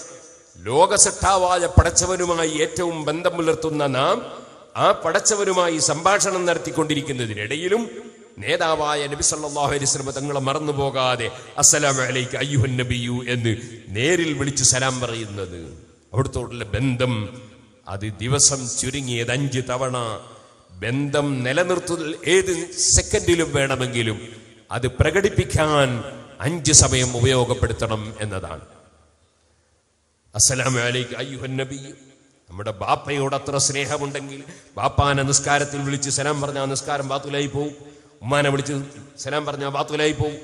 ലോകസട്ടാവായ പടച്ചവനുമായി ഏറ്റവും ബന്ധം പുലർത്തുന്ന നാം ആ പടച്ചവനുമായി സംഭാഷണം നടത്തിക്കൊണ്ടിരിക്കുന്നതിനിടയിലും നേതാവായ നബി സല്ലാഹു അലൈഹി വസല്ലം തങ്ങളെ മറന്നു പോകാതെ അസ്സലാമു അലൈക അയ്യുഹൻ നബിയു എന്ന് നേരിൽ വിളിച്ച് സലാം പറയുന്നത്. അവിടുത്തോടുള്ള ബന്ധം അത് ദിവസം ചുരുങ്ങിയത് അഞ്ച് തവണ. ബന്ധം നിലനിർത്തുന്ന ഏത് സെക്കൻഡിലും വേണമെങ്കിലും അത് പ്രകടിപ്പിക്കാൻ അഞ്ച് സമയം ഉപയോഗപ്പെടുത്തണം എന്നതാണ്. അസ്സലാമു അലൈക അയ്യുഹൻ നബിയു. നമ്മുടെ ബാപ്പയോട് അത്ര സ്നേഹമുണ്ടെങ്കിൽ ബാപ്പാനെ നിസ്കാരത്തിൽ വിളിച്ച് സലാം പറഞ്ഞാൽ നിസ്കാരം ബാത്തുലായി പോവും. ഉമ്മാനെ വിളിച്ച് സലാം പറഞ്ഞാൽ ബാത്തുലായി പോവും.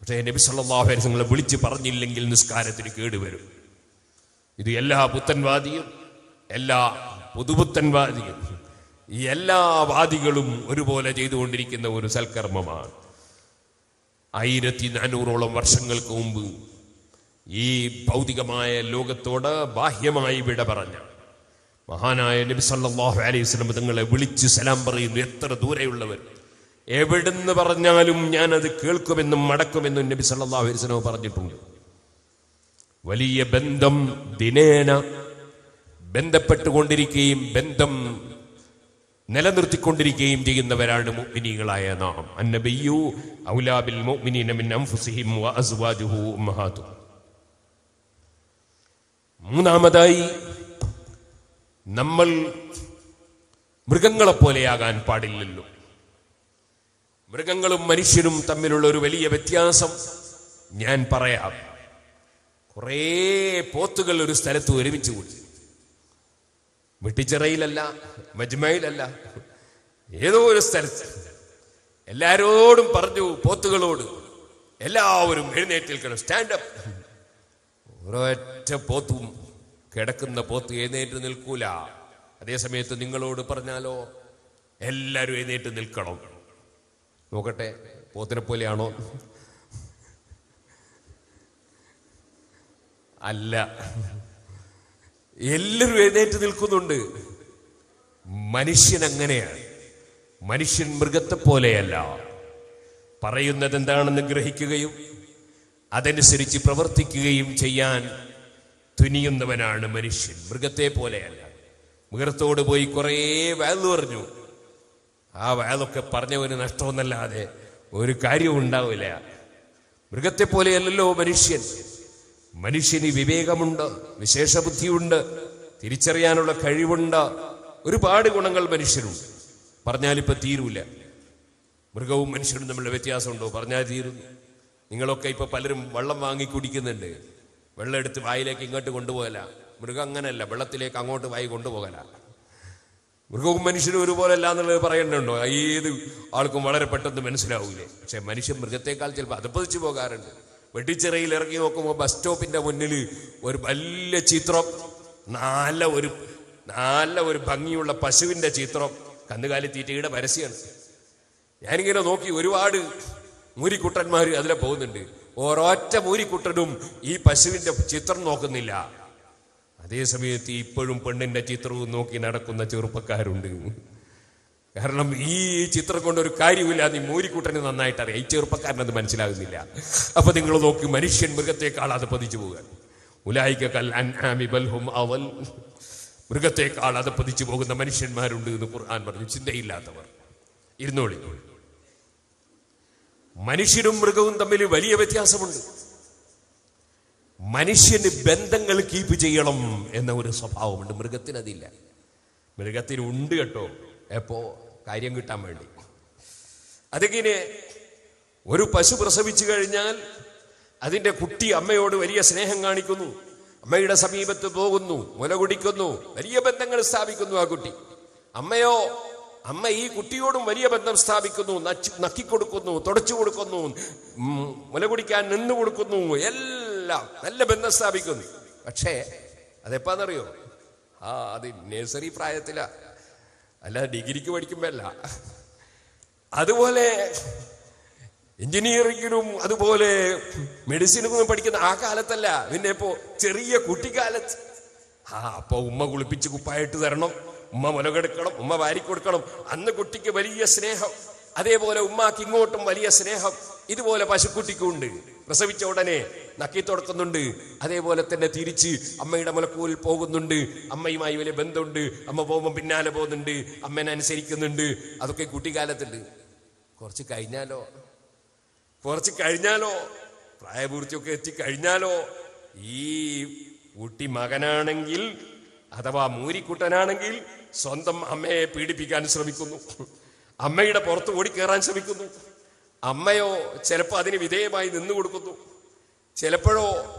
പക്ഷേ നബി സല്ലാഹു അലൈഹി വിളിച്ച് പറഞ്ഞില്ലെങ്കിൽ നിസ്കാരത്തിന് കേടുവരും. ഇത് എല്ലാ പുത്തൻവാദിയും എല്ലാ പുതുപുത്തൻവാദിയും എല്ലാ വാദികളും ഒരുപോലെ ചെയ്തുകൊണ്ടിരിക്കുന്ന ഒരു സൽക്കർമ്മമാണ്. ആയിരത്തി നാനൂറോളം വർഷങ്ങൾക്ക് മുമ്പ് ഈ ഭൗതികമായ ലോകത്തോട് ബാഹ്യമായി വിട പറഞ്ഞ മഹാനായ നബി സല്ലല്ലാഹു അലൈഹി സ്വലം തങ്ങളെ വിളിച്ച് സലാം പറയുന്നു. എത്ര ദൂരെയുള്ളവർ? എവിടുന്ന് പറഞ്ഞാലും ഞാൻ അത് കേൾക്കുമെന്നും മടക്കുമെന്നും നബി സല്ലാ വസല്ലം പറഞ്ഞിട്ടുണ്ട്. വലിയ ബന്ധം ദിനേന ബന്ധപ്പെട്ടുകൊണ്ടിരിക്കുകയും ബന്ധം നിലനിർത്തിക്കൊണ്ടിരിക്കുകയും ചെയ്യുന്നവരാണ് മുഅ്മിനീങ്ങളായ നാം. അന്നബിയു ഔലാബിൽ മുഅ്മിനീന മിൻ വ മൂന്നാമതായി നമ്മൾ മൃഗങ്ങളെപ്പോലെയാകാൻ പാടില്ലല്ലോ. മൃഗങ്ങളും മനുഷ്യരും തമ്മിലുള്ള ഒരു വലിയ വ്യത്യാസം ഞാൻ പറയാം. കുറേ പോത്തുകൾ ഒരു സ്ഥലത്ത് ഒരുമിച്ച് കൂടി. വെട്ടിച്ചിറയിലല്ല മജ്മയിലല്ല ഏതോ ഒരു സ്ഥലത്ത്. എല്ലാരോടും പറഞ്ഞു പോത്തുകളോട് എല്ലാവരും എഴുന്നേറ്റ് നിൽക്കണം സ്റ്റാൻഡപ്പ് ഒരൊറ്റ പോത്തും കിടക്കുന്ന പോത്ത് എഴുന്നേറ്റ് നിൽക്കൂല. അതേസമയത്ത് നിങ്ങളോട് പറഞ്ഞാലോ എല്ലാവരും എഴുന്നേറ്റ് നിൽക്കണം. നോക്കട്ടെ പോത്തിനെ പോലെയാണോ? അല്ല. എല്ലാവരും എഴുന്നേറ്റ് നിൽക്കുന്നുണ്ട്. മനുഷ്യൻ അങ്ങനെയാണ്. മനുഷ്യൻ മൃഗത്തെ പോലെയല്ല. പറയുന്നത് എന്താണെന്ന് ഗ്രഹിക്കുകയും അതനുസരിച്ച് പ്രവർത്തിക്കുകയും ചെയ്യാൻ തുനിയുന്നവനാണ് മനുഷ്യൻ. മൃഗത്തെ പോലെയല്ല. മൃഗത്തോട് പോയി കുറേ വയലു പറഞ്ഞു ആ വയലൊക്കെ പറഞ്ഞവന് നഷ്ടമൊന്നല്ലാതെ ഒരു കാര്യവും ഉണ്ടാവില്ല. മൃഗത്തെ പോലെയല്ലല്ലോ മനുഷ്യൻ. മനുഷ്യന് വിവേകമുണ്ട് വിശേഷബുദ്ധിയുണ്ട് തിരിച്ചറിയാനുള്ള കഴിവുണ്ട്. ഒരുപാട് ഗുണങ്ങൾ മനുഷ്യരുണ്ട് പറഞ്ഞാലിപ്പോ തീരൂല. മൃഗവും മനുഷ്യനും തമ്മിലുള്ള വ്യത്യാസമുണ്ടോ? പറഞ്ഞാൽ തീരുന്നു. നിങ്ങളൊക്കെ ഇപ്പൊ പലരും വെള്ളം വാങ്ങി കുടിക്കുന്നുണ്ട്. വെള്ളം എടുത്ത് വായിലേക്ക് ഇങ്ങോട്ട് കൊണ്ടുപോകല. മൃഗം അങ്ങനെയല്ല വെള്ളത്തിലേക്ക് അങ്ങോട്ട് വായി കൊണ്ടുപോകല. മൃഗവും മനുഷ്യനും ഒരുപോലെ അല്ല എന്നുള്ളത് പറയേണ്ടോ ഏത് ആൾക്കും വളരെ പെട്ടെന്ന് മനസ്സിലാവൂലേ. പക്ഷെ മനുഷ്യൻ മൃഗത്തെക്കാൾ ചിലപ്പോൾ അതപ്പതിച്ചു പോകാറുണ്ട്. വെട്ടിച്ചിറയിൽ ഇറങ്ങി നോക്കുമ്പോൾ ബസ് സ്റ്റോപ്പിന്റെ മുന്നിൽ ഒരു വലിയ ചിത്രം നല്ല ഒരു നല്ല ഒരു ഭംഗിയുള്ള പശുവിന്റെ ചിത്രം കന്നുകാലി തീറ്റയുടെ പരസ്യമാണ് ഞാനിങ്ങനെ നോക്കി ഒരുപാട് മൂരിക്കുട്ടന്മാർ അതിലെ പോകുന്നുണ്ട്. ഒരൊറ്റ മൂരിക്കുട്ടനും ഈ പശുവിന്റെ ചിത്രം നോക്കുന്നില്ല. അതേ സമയത്ത് ഇപ്പോഴും പെണ്ണിന്റെ ചിത്രവും നോക്കി നടക്കുന്ന ചെറുപ്പക്കാരുണ്ട്. കാരണം ഈ ചിത്രം കൊണ്ട് ഒരു കാര്യമില്ല നീ മോരിക്കൂട്ടനെ നന്നായിട്ട് അറിയാം ഈ ചെറുപ്പക്കാരനത് മനസ്സിലാകുന്നില്ല. അപ്പൊ നിങ്ങൾ നോക്കി മനുഷ്യൻ മൃഗത്തെക്കാൾ അത് പതിച്ചു പോകുക ഉലായിക്കൽ ബൽഹും അവൽ. മൃഗത്തെക്കാൾ അത് പതിച്ചു പോകുന്ന മനുഷ്യന്മാരുണ്ട് എന്ന് ഖുർആൻ പറഞ്ഞു. ചിന്തയില്ലാത്തവർ. ഇരുന്നോളി. മനുഷ്യരും മൃഗവും തമ്മിൽ വലിയ വ്യത്യാസമുണ്ട്. മനുഷ്യന് ബന്ധങ്ങൾ കീപ്പ് ചെയ്യണം എന്ന ഒരു സ്വഭാവമുണ്ട്. മൃഗത്തിന് അതില്ല ഉണ്ട് കേട്ടോ. എപ്പോ കാര്യം കിട്ടാൻ വേണ്ടി. അതിങ്ങനെ ഒരു പശു പ്രസവിച്ചു കഴിഞ്ഞാൽ അതിന്റെ കുട്ടി അമ്മയോട് വലിയ സ്നേഹം കാണിക്കുന്നു. അമ്മയുടെ സമീപത്ത് പോകുന്നു മുല കുടിക്കുന്നു വലിയ ബന്ധങ്ങൾ സ്ഥാപിക്കുന്നു ആ കുട്ടി. അമ്മയോ അമ്മ ഈ കുട്ടിയോടും വലിയ ബന്ധം സ്ഥാപിക്കുന്നു നക്കി നക്കിക്കൊടുക്കുന്നു തുടച്ചു കൊടുക്കുന്നു മുല കുടിക്കാൻ നിന്ന് കൊടുക്കുന്നു എല്ലാം നല്ല ബന്ധം സ്ഥാപിക്കുന്നു. പക്ഷേ അതെപ്പാന്നറിയോ? ആ അത് നഴ്സറി പ്രായത്തിലാ. അല്ല ഡിഗ്രിക്ക് പഠിക്കുമ്പല്ല. അതുപോലെ എഞ്ചിനീയറിംഗിനും അതുപോലെ മെഡിസിനും പഠിക്കുന്ന ആ കാലത്തല്ല. പിന്നെ ഇപ്പോ ചെറിയ കുട്ടിക്കാലത്ത്. ആ അപ്പൊ ഉമ്മ കുളിപ്പിച്ച് കുപ്പായിട്ട് തരണം. ഉമ്മ മുലകെടുക്കണം ഉമ്മ വാരി കൊടുക്കണം അന്ന് കുട്ടിക്ക് വലിയ സ്നേഹം. അതേപോലെ ഉമ്മാക്ക് ഇങ്ങോട്ടും വലിയ സ്നേഹം. ഇതുപോലെ പശുക്കുട്ടിക്കും ഉണ്ട് പ്രസവിച്ച ഉടനെ നക്കി തുടക്കുന്നുണ്ട് അതേപോലെ തന്നെ തിരിച്ച് അമ്മയുടെ മുലക്കൂൽ പോകുന്നുണ്ട്. അമ്മയുമായി വലിയ ബന്ധമുണ്ട്. അമ്മ പോകുമ്പോൾ പിന്നാലെ പോകുന്നുണ്ട്. അമ്മേനെ അനുസരിക്കുന്നുണ്ട്. അതൊക്കെ കുട്ടിക്കാലത്തുണ്ട്. കുറച്ച് കഴിഞ്ഞാലോ? കുറച്ച് കഴിഞ്ഞാലോ? പ്രായപൂർത്തിയൊക്കെ എത്തിക്കഴിഞ്ഞാലോ ഈ കുട്ടി മകനാണെങ്കിൽ അഥവാ മൂരിക്കുട്ടനാണെങ്കിൽ സ്വന്തം അമ്മയെ പീഡിപ്പിക്കാൻ ശ്രമിക്കുന്നു. അമ്മയുടെ പുറത്ത് ഓടിക്കേറാൻ ശ്രമിക്കുന്നു. അമ്മയോ ചിലപ്പോൾ അതിന് വിധേയമായി നിന്നു കൊടുക്കുന്നു. ചിലപ്പോഴോ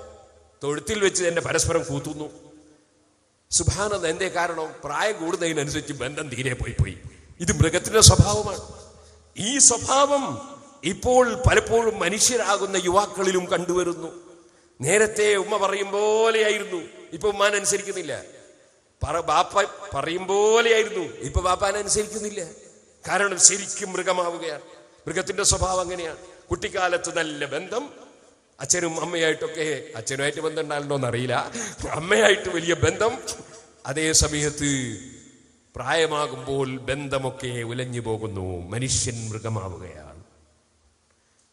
തൊഴുത്തിൽ വെച്ച് തന്നെ പരസ്പരം കൂത്തുന്നു. സുഭാനന്ദ എന്തേ കാരണം? പ്രായം കൂടുന്നതിനനുസരിച്ച് ബന്ധം തീരെ പോയി പോയി. ഇത് മൃഗത്തിന്റെ സ്വഭാവമാണ്. ഈ സ്വഭാവം ഇപ്പോൾ പലപ്പോഴും മനുഷ്യരാകുന്ന യുവാക്കളിലും കണ്ടുവരുന്നു. നേരത്തെ ഉമ്മ പറയും പോലെയായിരുന്നു. ഇപ്പൊ ഉമ്മാൻ അനുസരിക്കുന്നില്ല. പറ ബാപ്പ പറയും പോലെയായിരുന്നു. ഇപ്പൊ ബാപ്പാൻ അനുസരിക്കുന്നില്ല. കാരണം ശരിക്കും മൃഗമാവുകയാണ്. മൃഗത്തിന്റെ സ്വഭാവം അങ്ങനെയാണ്. കുട്ടിക്കാലത്ത് നല്ല ബന്ധം. അച്ഛനും അമ്മയായിട്ടൊക്കെ അച്ഛനുമായിട്ട് ബന്ധം ഉണ്ടാകണ്ടോ എന്നറിയില്ല. അമ്മയായിട്ട് വലിയ ബന്ധം. അതേ സമയത്ത് പ്രായമാകുമ്പോൾ ബന്ധമൊക്കെ ഉലഞ്ഞു പോകുന്നു. മനുഷ്യൻ മൃഗമാവുകയാണ്.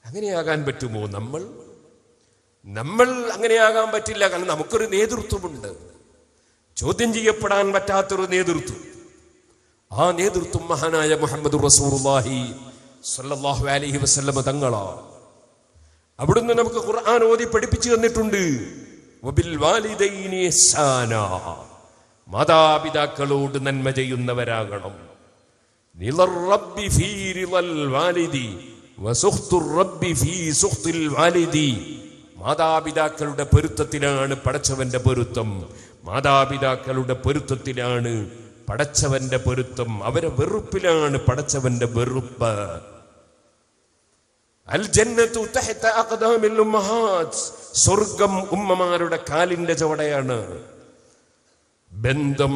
അങ്ങനെയാകാൻ പറ്റുമോ നമ്മൾ? നമ്മൾ അങ്ങനെയാകാൻ പറ്റില്ല. കാരണം നമുക്കൊരു നേതൃത്വമുണ്ട്. ചോദ്യം ചെയ്യപ്പെടാൻ പറ്റാത്തൊരു നേതൃത്വം. ആ നേതൃത്വം മഹാനായ മുഹമ്മദ് റസൂറുല്ലാഹി സല്ലല്ലാഹു അലഹി വസ്ല്ലമ തങ്ങളോ. അവിടുന്ന് നമുക്ക് ഖുർആൻ ഓതി പഠിപ്പിച്ചു തന്നിട്ടുണ്ട്. മാതാപിതാക്കളോട് നന്മ ചെയ്യുന്നവരാകണം. മാതാപിതാക്കളുടെ പൊരുത്തത്തിലാണ് പടച്ചവന്റെ പൊരുത്തം. മാതാപിതാക്കളുടെ പൊരുത്തത്തിലാണ് പടച്ചവന്റെ പൊരുത്തം. അവരെ വെറുപ്പിലാണ് പടച്ചവന്റെ വെറുപ്പ്. ജന്നത്തു സ്വർഗം ഉമ്മമാരുടെ കാലിന്റെ ചവടയാണ്. ബന്ധം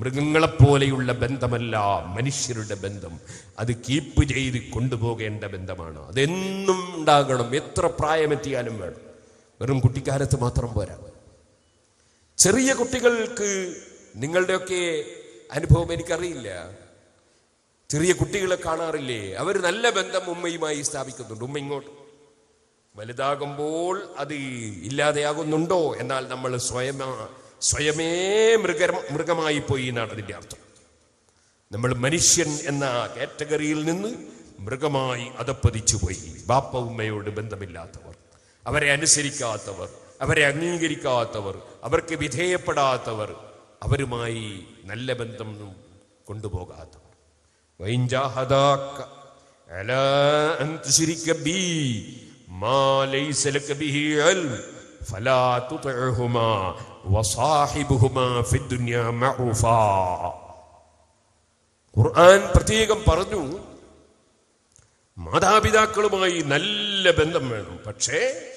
മൃഗങ്ങളെപ്പോലെയുള്ള ബന്ധമല്ല മനുഷ്യരുടെ ബന്ധം. അത് കീപ്പ് ചെയ്ത് കൊണ്ടുപോകേണ്ട ബന്ധമാണ്. അതെന്നും ഉണ്ടാകണം. എത്ര പ്രായമെത്തിയാലും വേണം. വെറും കുട്ടിക്കാലത്ത് മാത്രം പോരാ. ചെറിയ കുട്ടികൾക്ക് നിങ്ങളുടെയൊക്കെ അനുഭവം എനിക്കറിയില്ല. ചെറിയ കുട്ടികളെ കാണാറില്ലേ? അവർ നല്ല ബന്ധം ഉമ്മയുമായി സ്ഥാപിക്കുന്നുണ്ട്. ഉമ്മ ഇങ്ങോട്ട്. വലുതാകുമ്പോൾ അത് ഇല്ലാതെയാകുന്നുണ്ടോ? എന്നാൽ നമ്മൾ സ്വയം സ്വയമേ മൃഗ മൃഗമായി പോയി എന്നാണ് അതിന്റെ അർത്ഥം. നമ്മൾ മനുഷ്യൻ എന്ന കാറ്റഗറിയിൽ നിന്ന് മൃഗമായി അതപ്പതിച്ചു പോയി. ബാപ്പ ഉമ്മയോട് ബന്ധമില്ലാത്തവർ അവരെ അനുസരിക്കാത്തവർ അവരെ അംഗീകരിക്കാത്തവർ അവർക്ക് വിധേയപ്പെടാത്തവർ അവരുമായി നല്ല ബന്ധം കൊണ്ടുപോകാത്തവർ. ഖുർആൻ പ്രത്യേകം പറഞ്ഞു മാതാപിതാക്കളുമായി നല്ല ബന്ധം വേണം. പക്ഷേ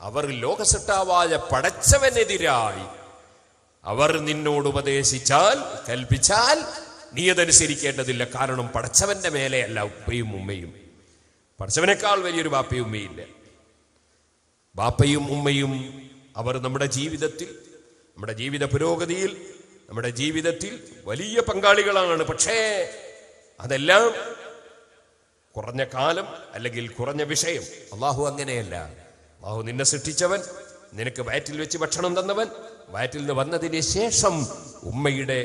അവർ ലോകസട്ടാവായ പടച്ചവനെതിരായി. അവർ നിന്നോട് ഉപദേശിച്ചാൽ കൽപ്പിച്ചാൽ നീ അതനുസരിക്കേണ്ടതില്ല കാരണം പടച്ചവന്റെ മേലെയല്ല ഉപ്പയും ഉമ്മയും. പടച്ചവനേക്കാൾ വലിയൊരു ബാപ്പയും ഉമ്മയില്ല. ബാപ്പയും ഉമ്മയും അവർ നമ്മുടെ ജീവിതത്തിൽ നമ്മുടെ ജീവിത പുരോഗതിയിൽ നമ്മുടെ ജീവിതത്തിൽ വലിയ പങ്കാളികളാണ്. പക്ഷേ അതെല്ലാം കുറഞ്ഞ കാലം അല്ലെങ്കിൽ കുറഞ്ഞ വിഷയം. അള്ളാഹു അങ്ങനെയല്ല. അള്ളാഹു നിന്നെ സൃഷ്ടിച്ചവൻ നിനക്ക് വയറ്റിൽ വെച്ച് ഭക്ഷണം തന്നവൻ വയറ്റിൽ നിന്ന് വന്നതിന് ശേഷം ഉമ്മയുടെ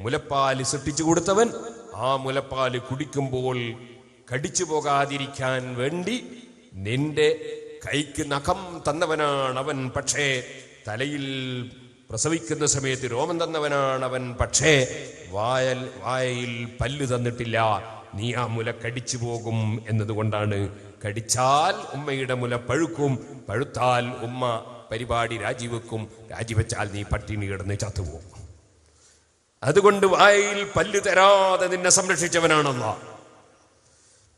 മുലപ്പാൽ സൃഷ്ടിച്ചു കൊടുത്തവൻ ആ മുലപ്പാൽ കുടിക്കുമ്പോൾ കടിച്ചു പോകാതിരിക്കാൻ വേണ്ടി നിന്റെ കൈക്ക് നഖം തന്നവനാണ് അവൻ പക്ഷേ തലയിൽ പ്രസവിക്കുന്ന സമയത്ത് രോമം തന്നവനാണ് അവൻ പക്ഷേ വായൽ വായയിൽ പല്ല് തന്നിട്ടില്ല. നീ ആ മുല കടിച്ചു പോകും എന്നതുകൊണ്ടാണ് കടിച്ചാൽ ഉമ്മയുടെ മുല പഴുക്കും പഴുത്താൽ ഉമ്മ പരിപാടി രാജിവെക്കും. രാജിവെച്ചാൽ നീ പട്ടിണി കിടന്ന് ചത്തുപോകും. അതുകൊണ്ട് വായിൽ പല്ല് തരാതെ നിന്നെ സംരക്ഷിച്ചവനാണെന്ന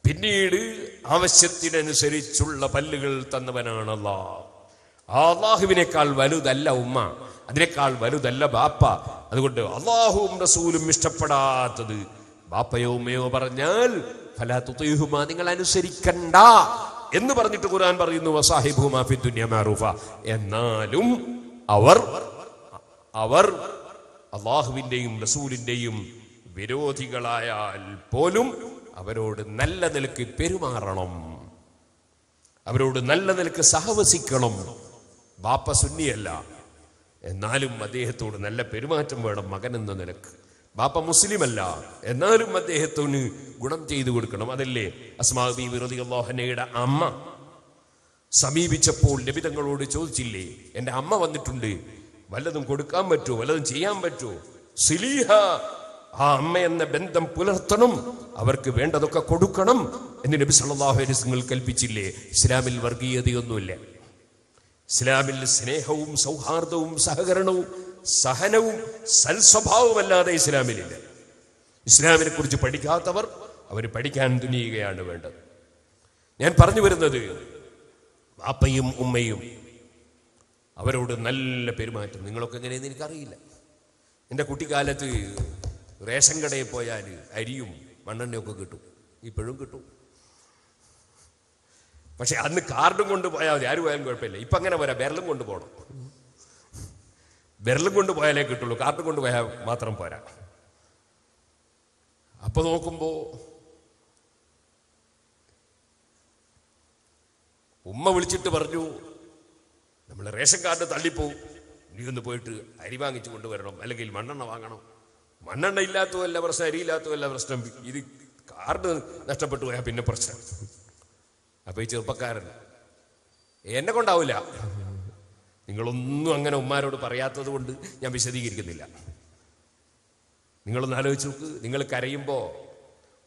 പിന്നീട് ആവശ്യത്തിനനുസരിച്ചുള്ള പല്ലുകൾ തന്നവനാണല്ല. അള്ളാഹുവിനേക്കാൾ വലുതല്ല ഉമ്മ അതിനേക്കാൾ വലുതല്ല ബാപ്പ. അതുകൊണ്ട് അള്ളാഹുവും റസൂലും ഇഷ്ടപ്പെടാത്തത് ബാപ്പയോ ഉമ്മയോ പറഞ്ഞാൽ ഫലാ നിങ്ങൾ അനുസരിക്കണ്ട എന്ന് പറഞ്ഞിട്ട് ഖുർആൻ പറയുന്നു വസാഹിബുമാ ഫി ദുനിയ മാറൂഫ എന്നാലും അവർ അവർ അള്ളാഹുവിന്റെയും റസൂലിന്റെയും വിരോധികളായാൽ പോലും അവരോട് നല്ല നിലയ്ക്ക് പെരുമാറണം. അവരോട് നല്ല നിലയ്ക്ക് സഹവസിക്കണം. ബാപ്പ സുന്നിയല്ല. എന്നാലും അദ്ദേഹത്തോട് നല്ല പെരുമാറ്റം വേണം മകൻ എന്ന നിലയ്ക്ക്. ബാപ്പ മുസ്ലിമല്ല. എന്നാലും അദ്ദേഹത്തിന് ഗുണം ചെയ്തു കൊടുക്കണം. അതല്ലേ? അസ്മാബി വിറതി അള്ളാഹനയുടെ അമ്മ സമീപിച്ചപ്പോൾ ലഭിതങ്ങളോട് ചോദിച്ചില്ലേ എന്റെ അമ്മ വന്നിട്ടുണ്ട്. വല്ലതും കൊടുക്കാൻ പറ്റുമോ? വല്ലതും ചെയ്യാൻ പറ്റുമോ? സിലീഹ ആ അമ്മ എന്ന ബന്ധം പുലർത്തണം. അവർക്ക് വേണ്ടതൊക്കെ കൊടുക്കണം. എന്ന് നബി അലൈഹി വസല്ലം കൽപ്പിച്ചില്ലേ? ഇസ്ലാമിൽ വർഗീയതയൊന്നുമില്ല. ഇസ്ലാമിൽ സ്നേഹവും സൗഹാർദ്ദവും സഹകരണവും സഹനവും സൽസ്വഭാവമല്ലാതെ ഇസ്ലാമിലില്ല. ഇസ്ലാമിനെ കുറിച്ച് പഠിക്കാത്തവർ അവർ പഠിക്കാൻ തുനിയുകയാണ് വേണ്ടത്. ഞാൻ പറഞ്ഞു വരുന്നത് വാപ്പയും ഉമ്മയും അവരോട് നല്ല പെരുമാറ്റം. നിങ്ങളൊക്കെ എങ്ങനെയെന്ന് എനിക്കറിയില്ല. എന്റെ കുട്ടിക്കാലത്ത് റേഷൻ കടയിൽ പോയാൽ അരിയും മണ്ണെണ്ണയൊക്കെ കിട്ടും. ഇപ്പോഴും കിട്ടും. പക്ഷെ അന്ന് കാർഡും കൊണ്ട് പോയാൽ മതി. ആര് പോയാലും കുഴപ്പമില്ല. ഇപ്പം അങ്ങനെ പോരാ. വിരലും കൊണ്ട് പോകണം വിരലും കൊണ്ട് പോയാലേ കിട്ടുള്ളൂ കാർഡ് കൊണ്ട് പോയാൽ മാത്രം പോരാ. അപ്പൊ നോക്കുമ്പോ ഉമ്മ വിളിച്ചിട്ട് പറഞ്ഞു നമ്മൾ റേഷൻ കാർഡ് തള്ളിപ്പോവും. നീ ഒന്ന് പോയിട്ട് അരി വാങ്ങിച്ചു കൊണ്ടുവരണം അല്ലെങ്കിൽ മണ്ണെണ്ണ വാങ്ങണം. മണ്ണെണ്ണ ഇല്ലാത്തതല്ല പ്രശ്നം അരി ഇല്ലാത്തതല്ല പ്രശ്നം. ഇത് കാർഡ് നഷ്ടപ്പെട്ടു പോയാൽ പിന്നെ പ്രശ്നം. അപ്പൊ ഈ ചെറുപ്പക്കാരൻ എന്നെ കൊണ്ടാവില്ല നിങ്ങളൊന്നും അങ്ങനെ ഉമ്മാരോട് പറയാത്തത് കൊണ്ട് ഞാൻ വിശദീകരിക്കുന്നില്ല. നിങ്ങളൊന്ന് ആലോചിച്ച് നോക്ക്. നിങ്ങൾ കരയുമ്പോൾ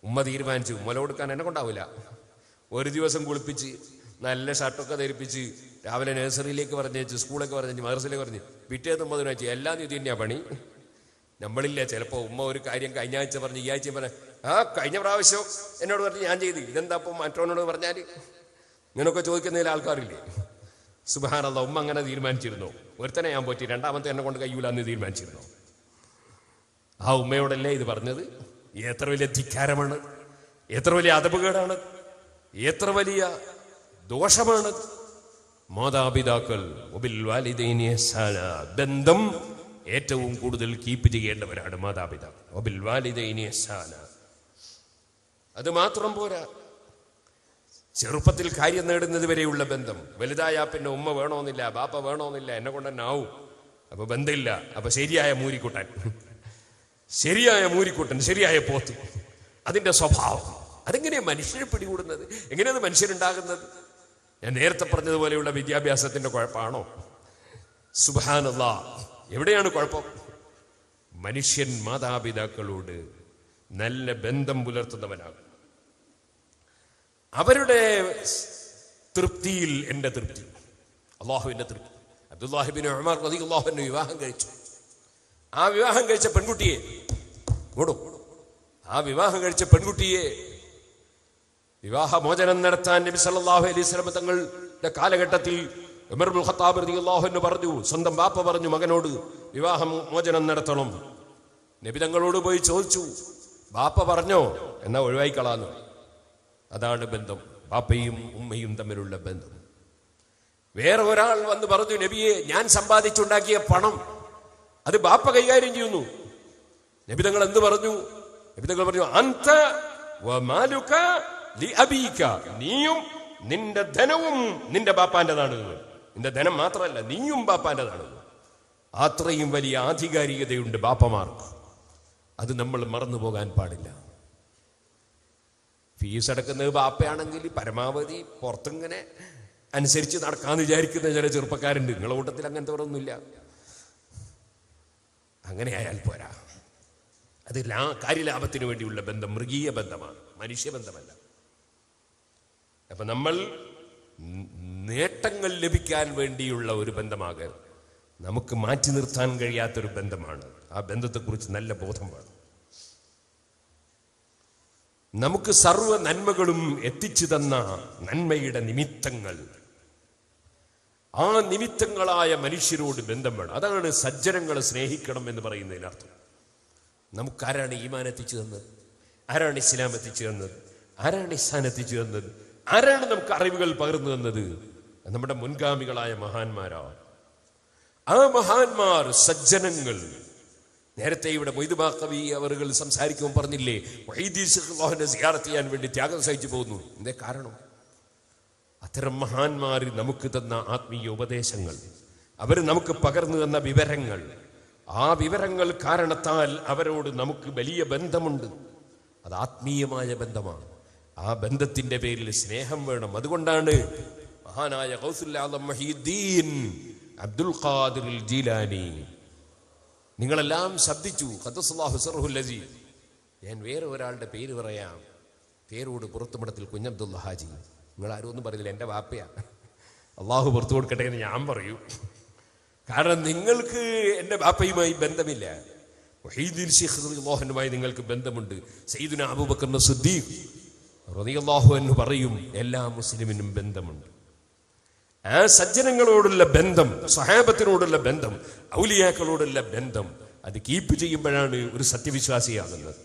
ഉമ്മ തീരുമാനിച്ചു ഉമ്മല കൊടുക്കാൻ എന്നെ കൊണ്ടാവില്ല. ഒരു ദിവസം കുളിപ്പിച്ച് നല്ല ഷർട്ടൊക്കെ ധരിപ്പിച്ച് രാവിലെ നഴ്സറിയിലേക്ക് പറഞ്ഞേച്ച് സ്കൂളൊക്കെ പറഞ്ഞു മദ്രസയിലേക്ക് പറഞ്ഞു പിറ്റേന്ന് തീരുമാനിച്ചു എല്ലാ നീതി തന്നെയാ പണി. നമ്മളില്ല. ചിലപ്പോൾ ഉമ്മ ഒരു കാര്യം കഴിഞ്ഞ ആഴ്ച പറഞ്ഞ് ഈ ആഴ്ച പറഞ്ഞു ആ കഴിഞ്ഞ പ്രാവശ്യം എന്നോട് പറഞ്ഞ് ഞാൻ ചെയ്ത്. ഇതെന്താ അപ്പം മറ്റവനോട് പറഞ്ഞാൽ ഇങ്ങനെയൊക്കെ ചോദിക്കുന്നതിൽ ആൾക്കാരില്ലേ. സുബാനല്ല ഉമ്മ അങ്ങനെ തീരുമാനിച്ചിരുന്നു. ഒരുത്തനെ ഞാൻ പോറ്റി രണ്ടാമത്തെ എന്നെ കൊണ്ട് കഴിയൂലെന്ന് തീരുമാനിച്ചിരുന്നു. ആ ഉമ്മയോടല്ലേ ഇത് പറഞ്ഞത്? എത്ര വലിയ ധിക്കാരമാണ് എത്ര വലിയ അതപകേടാണ് എത്ര വലിയ ദോഷമാണ്. മാതാപിതാക്കൾ. ബന്ധം ഏറ്റവും കൂടുതൽ കീപ്പ് ചെയ്യേണ്ടവരാണ് മാതാപിതാക്കൾ. അത് മാത്രം പോരാ. ചെറുപ്പത്തിൽ കാര്യം നേടുന്നത് വരെയുള്ള ബന്ധം. വലുതായ പിന്നെ ഉമ്മ വേണമെന്നില്ല ബാപ്പ വേണമെന്നില്ല എന്നെ കൊണ്ട് തന്നെ ആവും. അപ്പൊ ബന്ധമില്ല. അപ്പൊ ശരിയായ മൂരിക്കുട്ടൻ. ശരിയായ മൂരിക്കുട്ടൻ ശരിയായ പോത്ത്. അതിന്റെ സ്വഭാവം. അതെങ്ങനെയാ മനുഷ്യരെ പിടികൂടുന്നത്? എങ്ങനെയാണ് മനുഷ്യരുണ്ടാകുന്നത്? ഞാൻ നേരത്തെ പറഞ്ഞതുപോലെയുള്ള വിദ്യാഭ്യാസത്തിന്റെ കുഴപ്പമാണോ സുബാനല്ല എവിടെയാണ് കുഴപ്പം? മനുഷ്യൻ മാതാപിതാക്കളോട് നല്ല ബന്ധം പുലർത്തുന്നവനാകും അവരുടെ തൃപ്തിയിൽ എന്റെ തൃപ്തി. അള്ളാഹുവിന്റെ തൃപ്തി. അബ്ദുല്ലാഹിബിൻ ഉമർ റതി അള്ളാഹുവിന്റെ വിവാഹം കഴിച്ചു. ആ വിവാഹം കഴിച്ച പെൺകുട്ടിയെ ഓടും ആ വിവാഹം കഴിച്ച പെൺകുട്ടിയെ വിവാഹമോചനം നടത്താൻ നബി സല്ലാഹു അലൈഹി വസല്ലം തങ്ങളുടെ കാലഘട്ടത്തിൽ ഉമർ ഇബ്നുൽ ഖത്താബ് റളിയല്ലാഹു അൻഹു പറഞ്ഞു സ്വന്തം ബാപ്പ പറഞ്ഞു മകനോട് വിവാഹം മോചനം നടത്തണം. നബി തങ്ങളോട് പോയി ചോദിച്ചു ബാപ്പ പറഞ്ഞോ? എന്നാ ഒഴിവായിക്കളാന്ന് അതാണ് ബന്ധം. പാപ്പയും ഉമ്മയും തമ്മിലുള്ള ബന്ധം. വേറെ ഒരാൾ വന്ന് പറഞ്ഞു നബിയെ ഞാൻ സമ്പാദിച്ചുണ്ടാക്കിയ പണം അത് ബാപ്പ കൈകാര്യം ചെയ്യുന്നു. നബി തങ്ങൾ എന്ത് പറഞ്ഞു? നബി തങ്ങൾ പറഞ്ഞു അന്ത നീയും നിന്റെ ധനവും നിന്റെ ബാപ്പാന്റെതാണ് നിന്റെ ധനം മാത്രമല്ല നീയും ബാപ്പാന്റെതാണ് അത്രയും വലിയ ആധികാരികതയുണ്ട് ബാപ്പമാർക്ക്. അത് നമ്മൾ മറന്നു പോകാൻ പാടില്ല. ഫീസ് അടക്കുന്നത് ബാപ്പയാണെങ്കിൽ പരമാവധി പുറത്തിങ്ങനെ അനുസരിച്ച് നടക്കാന്ന് വിചാരിക്കുന്ന ചില ചെറുപ്പക്കാരുണ്ട്. നിങ്ങളുടെ കൂട്ടത്തിൽ അങ്ങനത്തെ അങ്ങനെ ആയാൽ പോരാ. അത് ലാ കാര്യലാഭത്തിന് വേണ്ടിയുള്ള ബന്ധം മൃഗീയ ബന്ധമാണ്. മനുഷ്യബന്ധമല്ല അപ്പൊ നമ്മൾ നേട്ടങ്ങൾ ലഭിക്കാൻ വേണ്ടിയുള്ള ഒരു ബന്ധമാകരുത്. നമുക്ക് മാറ്റി നിർത്താൻ കഴിയാത്തൊരു ബന്ധമാണ്. ആ ബന്ധത്തെക്കുറിച്ച് നല്ല ബോധം വേണം. നമുക്ക് സർവ നന്മകളും എത്തിച്ചു തന്ന നന്മയുടെ നിമിത്തങ്ങൾ. ആ നിമിത്തങ്ങളായ മനുഷ്യരോട് ബന്ധം വേണം. അതാണ് സജ്ജനങ്ങളെ സ്നേഹിക്കണം എന്ന് പറയുന്നതിനർത്ഥം നമുക്കാരാണ് ഈമാൻ എത്തിച്ചു തന്നത്? ആരാണ് ഇസ്ലാം എത്തിച്ചു തന്നത്? ആരാണ് ഇസ്ലാൻ എത്തിച്ചു തന്നത്? ആരാണ് നമുക്ക് അറിവുകൾ പകർന്നു തന്നത്? നമ്മുടെ മുൻഗാമികളായ മഹാന്മാരാണ് ആ മഹാന്മാർ സജ്ജനങ്ങൾ നേരത്തെ ഇവിടെ മൊയ്തുബാ കവി അവറുകൾ സംസാരിക്കുമ്പോൾ പറഞ്ഞില്ലേ വൈദ്യനെ സിയാറത്ത് ചെയ്യാൻ വേണ്ടി ത്യാഗം സഹിച്ചു പോകുന്നു. എന്തേ കാരണം? അത്തരം മഹാന്മാർ നമുക്ക് തന്ന ആത്മീയ ഉപദേശങ്ങൾ അവർ നമുക്ക് പകർന്നു തന്ന വിവരങ്ങൾ ആ വിവരങ്ങൾ കാരണത്താൽ അവരോട് നമുക്ക് വലിയ ബന്ധമുണ്ട്. അത് ആത്മീയമായ ബന്ധമാണ്. ആ ബന്ധത്തിന്റെ പേരിൽ സ്നേഹം വേണം. അതുകൊണ്ടാണ് മഹാനായ കൗസുല്ലാദം മഹീദ്ദീൻ അബ്ദുൽ ഖാദിർ ജീലാനി നിങ്ങളെല്ലാം ശബ്ദിച്ചു. അസീസ് ഞാൻ വേറെ ഒരാളുടെ പേര് പറയാം. പേരോട് പുറത്തുമടത്തിൽ കുഞ്ഞബ്ദുള്ള ഹാജി. നിങ്ങൾ ആരും ഒന്നും പറയുന്നില്ല എന്റെ വാപ്പയാ. അള്ളാഹു പുറത്തു കൊടുക്കട്ടെ എന്ന് ഞാൻ പറയൂ. കാരണം നിങ്ങൾക്ക് എന്റെ വാപ്പയുമായി ബന്ധമില്ല. റളിയല്ലാഹുവിനുമായി നിങ്ങൾക്ക് ബന്ധമുണ്ട്. സയ്യിദുന അബൂബക്കർ സിദ്ദീഖ് റളിയല്ലാഹു അൻഹു പറയും എല്ലാ മുസ്ലിമിനും ബന്ധമുണ്ട്. ആ സജ്ജനങ്ങളോടുള്ള ബന്ധം സഹാബത്തിനോടുള്ള ബന്ധം ഔലിയാക്കളോടുള്ള ബന്ധം അത് കീപ്പ് ചെയ്യുമ്പോഴാണ് ഒരു സത്യവിശ്വാസിയാകുന്നത്.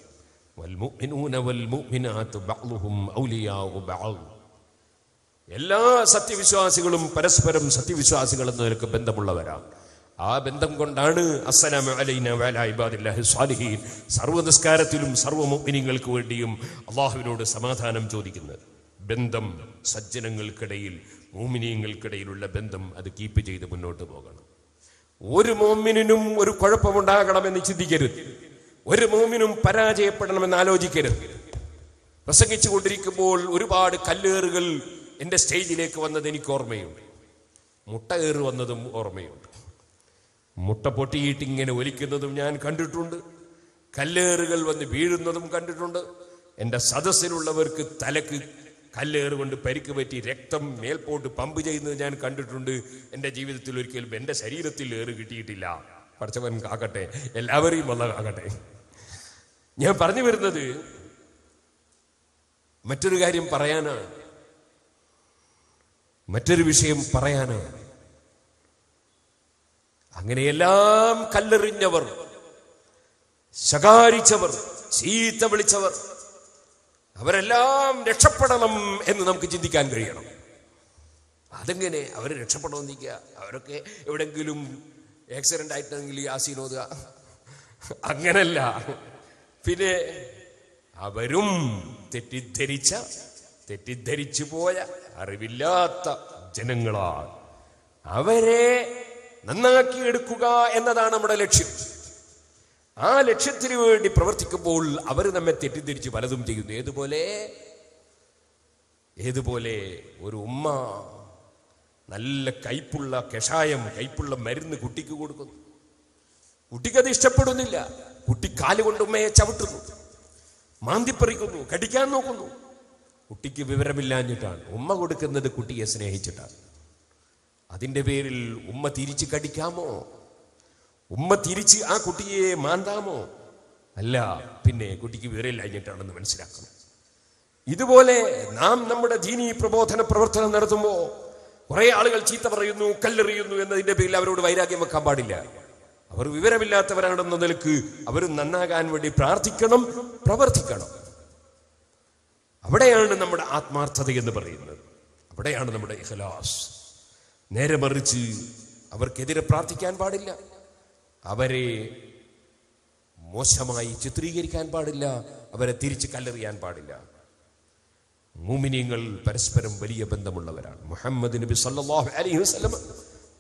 എല്ലാ സത്യവിശ്വാസികളും പരസ്പരം സത്യവിശ്വാസികൾ എന്ന നിലയ്ക്ക് ബന്ധമുള്ളവരാണ് ആ ബന്ധം കൊണ്ടാണ് അസ്സലാം അലൈന വഅലാ ഇബാദില്ലാഹി സ്വാലിഹീൻ വേണ്ടിയും അള്ളാഹുവിനോട് സമാധാനം ചോദിക്കുന്നത്. ബന്ധം സജ്ജനങ്ങൾക്കിടയിൽ മോമിനിയങ്ങൾക്കിടയിലുള്ള ബന്ധം അത് കീപ്പ് ചെയ്ത് മുന്നോട്ട് പോകണം. ഒരു മോമിനും ഒരു കുഴപ്പമുണ്ടാകണമെന്ന് ചിന്തിക്കരുത്. ഒരു മോമിനും പരാജയപ്പെടണമെന്ന് ആലോചിക്കരുത്. പ്രസംഗിച്ചു കൊണ്ടിരിക്കുമ്പോൾ ഒരുപാട് കല്ലേറുകൾ എന്റെ സ്റ്റേജിലേക്ക് വന്നത് എനിക്ക് ഓർമ്മയുണ്ട്. മുട്ട കയറി വന്നതും ഓർമ്മയുണ്ട്. മുട്ട പൊട്ടിയിട്ട് ഇങ്ങനെ ഒലിക്കുന്നതും ഞാൻ കണ്ടിട്ടുണ്ട്. കല്ലേറുകൾ വന്ന് വീഴുന്നതും കണ്ടിട്ടുണ്ട്. എന്റെ സദസ്സിലുള്ളവർക്ക് തലക്ക് കല്ലേറ് കൊണ്ട് പരിക്ക് പറ്റി രക്തം മേൽപോട്ട് പമ്പ് ചെയ്യുന്നത് ഞാൻ കണ്ടിട്ടുണ്ട്. എന്റെ ജീവിതത്തിൽ ഒരിക്കലും എന്റെ ശരീരത്തിൽ ഏറ് കിട്ടിയിട്ടില്ല. പഠിച്ചവൻ കാക്കട്ടെ എല്ലാവരെയും വന്ന കാക്കട്ടെ. ഞാൻ പറഞ്ഞു വരുന്നത് മറ്റൊരു കാര്യം പറയാനാണ് മറ്റൊരു വിഷയം പറയാനാണ് അങ്ങനെയെല്ലാം കല്ലെറിഞ്ഞവർ ശകാരിച്ചവർ ചീത്ത വിളിച്ചവർ അവരെല്ലാം രക്ഷപ്പെടണം എന്ന് നമുക്ക് ചിന്തിക്കാൻ കഴിയണം. അതെങ്ങനെ? അവർ രക്ഷപ്പെടണമെന്നിരിക്കുക അവരൊക്കെ എവിടെങ്കിലും ആക്സിഡന്റ് ആയിട്ടെങ്കിൽ യാസീൻ അങ്ങനല്ല. പിന്നെ അവരും തെറ്റിദ്ധരിച്ച തെറ്റിദ്ധരിച്ചു പോയ അറിവില്ലാത്ത ജനങ്ങളാണ്. അവരെ നന്നാക്കിയെടുക്കുക എന്നതാണ് നമ്മുടെ ലക്ഷ്യം. ആ ലക്ഷ്യത്തിന് വേണ്ടി പ്രവർത്തിക്കുമ്പോൾ അവർ നമ്മെ തെറ്റിദ്ധരിച്ച് പലതും ചെയ്യുന്നു. ഏതുപോലെ? ഏതുപോലെ? ഒരു ഉമ്മ നല്ല കയ്പുള്ള കഷായം കയ്പുള്ള മരുന്ന് കുട്ടിക്ക് കൊടുക്കുന്നു. കുട്ടിക്കത് ഇഷ്ടപ്പെടുന്നില്ല. കുട്ടി കാലുകൊണ്ട് ഉമ്മയെ ചവിട്ടുന്നു. മാന്തിപ്പറിക്കുന്നു. കടിക്കാൻ നോക്കുന്നു. കുട്ടിക്ക് വിവരമില്ലാഞ്ഞിട്ടാണ്. ഉമ്മ കൊടുക്കുന്നത് കുട്ടിയെ സ്നേഹിച്ചിട്ടാണ്. അതിന്റെ പേരിൽ ഉമ്മ തിരിച്ച് കടിക്കാമോ? ഉമ്മ തിരിച്ച് ആ കുട്ടിയെ മാന്താമോ? അല്ല പിന്നെ കുട്ടിക്ക് വിവരമില്ലാഞ്ഞിട്ടാണെന്ന് മനസ്സിലാക്കണം. ഇതുപോലെ നാം നമ്മുടെ ദീനി പ്രബോധന പ്രവർത്തനം നടത്തുമ്പോൾ കുറെ ആളുകൾ ചീത്ത പറയുന്നു കല്ലെറിയുന്നു എന്നതിന്റെ പേരിൽ അവരോട് വൈരാഗ്യം വെക്കാൻ പാടില്ല. അവർ വിവരമില്ലാത്തവരാണെന്ന നിലയ്ക്ക് അവർ നന്നാകാൻ വേണ്ടി പ്രാർത്ഥിക്കണം പ്രവർത്തിക്കണം. അവിടെയാണ് നമ്മുടെ ആത്മാർത്ഥത എന്ന് പറയുന്നത്. അവിടെയാണ് നമ്മുടെ ഇഖലാസ്. നേരെ മറിച്ച് അവർക്കെതിരെ പ്രാർത്ഥിക്കാൻ പാടില്ല. അവരെ മോശമായി ചിത്രീകരിക്കാൻ പാടില്ല അവരെ തിരിച്ച് കല്ലെറിയാൻ പാടില്ല. മൂമിനിയങ്ങൾ പരസ്പരം വലിയ ബന്ധമുള്ളവരാണ്. മുഹമ്മദ് നബി സല്ലാഹു അലൈഹി വസല്ലം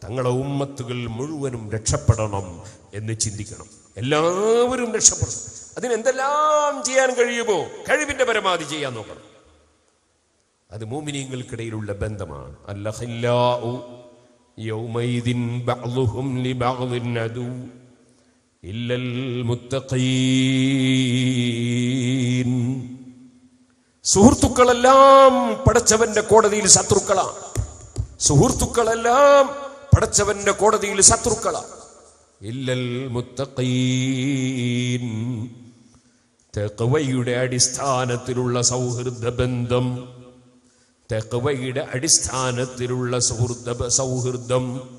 തങ്ങളെ ഉമ്മത്തുകൾ മുഴുവനും രക്ഷപ്പെടണം എന്ന് ചിന്തിക്കണം. എല്ലാവരും രക്ഷപ്പെടണം. അതിന് എന്തെല്ലാം ചെയ്യാൻ കഴിയുമോ കഴിവിന്റെ പരമാവധി ചെയ്യാൻ നോക്കണം. അത് മോമിനിയങ്ങൾക്കിടയിലുള്ള ബന്ധമാണ്. അല്ലഹില്ലാഉ യൗമൈദിൻ بعضهم لبعض عدو ഇല്ലൽ മുത്തഖീൻ സുഹൃത്തുക്കളെല്ലാം പടച്ചവന്റെ കോടതിയിൽ ശത്രുക്കളാണ്. സുഹൃത്തുക്കളെല്ലാം പടച്ചവന്റെ കോടതിയിൽ ശത്രുക്കളാണ്. ഇല്ലൽ മുത്തഖീൻ. അടിസ്ഥാനത്തിലുള്ള സൗഹൃദ ബന്ധം തെക്കവയുടെ അടിസ്ഥാനത്തിലുള്ള സുഹൃദ സൗഹൃദം.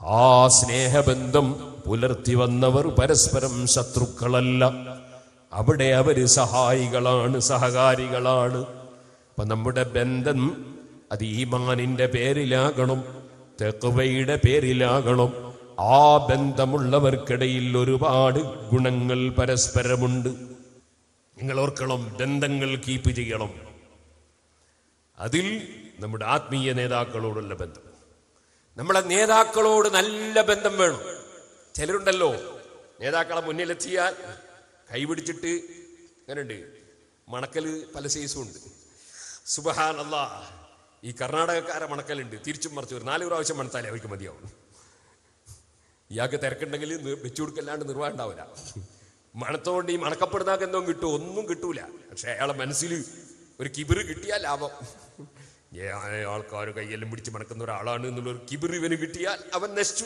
ആ സ്നേഹബന്ധം പുലർത്തി വന്നവർ പരസ്പരം ശത്രുക്കളല്ല. അവിടെ അവർ സഹായികളാണ് സഹകാരികളാണ്. അപ്പൊ നമ്മുടെ ബന്ധം അത് ഈമാനിന്റെ പേരിലാകണം തെക്കുവയുടെ പേരിലാകണം. ആ ബന്ധമുള്ളവർക്കിടയിൽ ഒരുപാട് ഗുണങ്ങൾ പരസ്പരമുണ്ട്. നിങ്ങൾ ഓർക്കണം ബന്ധങ്ങൾ കീപ്പ് ചെയ്യണം. അതിൽ നമ്മുടെ ആത്മീയ നേതാക്കളോടുള്ള ബന്ധം. നമ്മളെ നേതാക്കളോട് നല്ല ബന്ധം വേണം. ചിലരുണ്ടല്ലോ നേതാക്കളെ മുന്നിലെത്തിയാൽ കൈപിടിച്ചിട്ട് അങ്ങനെയുണ്ട് മണക്കൽ പല സൈസും ഉണ്ട്. സുബഹാൻ അല്ലാ ഈ കർണാടകക്കാരെ മണക്കലുണ്ട്. തിരിച്ചും മറിച്ചു ഒരു നാല് പ്രാവശ്യം മണത്താലേ അവർക്ക് മതിയാവും ഇയാൾക്ക് തിരക്കുണ്ടെങ്കിൽ വെച്ചു കൊടുക്കല്ലാണ്ട് നിർവാഹം ഉണ്ടാവില്ല. മണത്തോണ്ട് ഈ മണക്കപ്പെടുന്നാക്ക് എന്തോ കിട്ടും ഒന്നും കിട്ടൂല. പക്ഷെ അയാളെ മനസ്സിൽ ഒരു കിബിറ് കിട്ടിയാൽ ലാഭം. ആൾക്കാർ കയ്യെല്ലാം പിടിച്ച് മണക്കുന്ന ഒരാളാണ് എന്നുള്ളൊരു കിബിറിവന് കിട്ടിയാൽ അവൻ നശിച്ചു.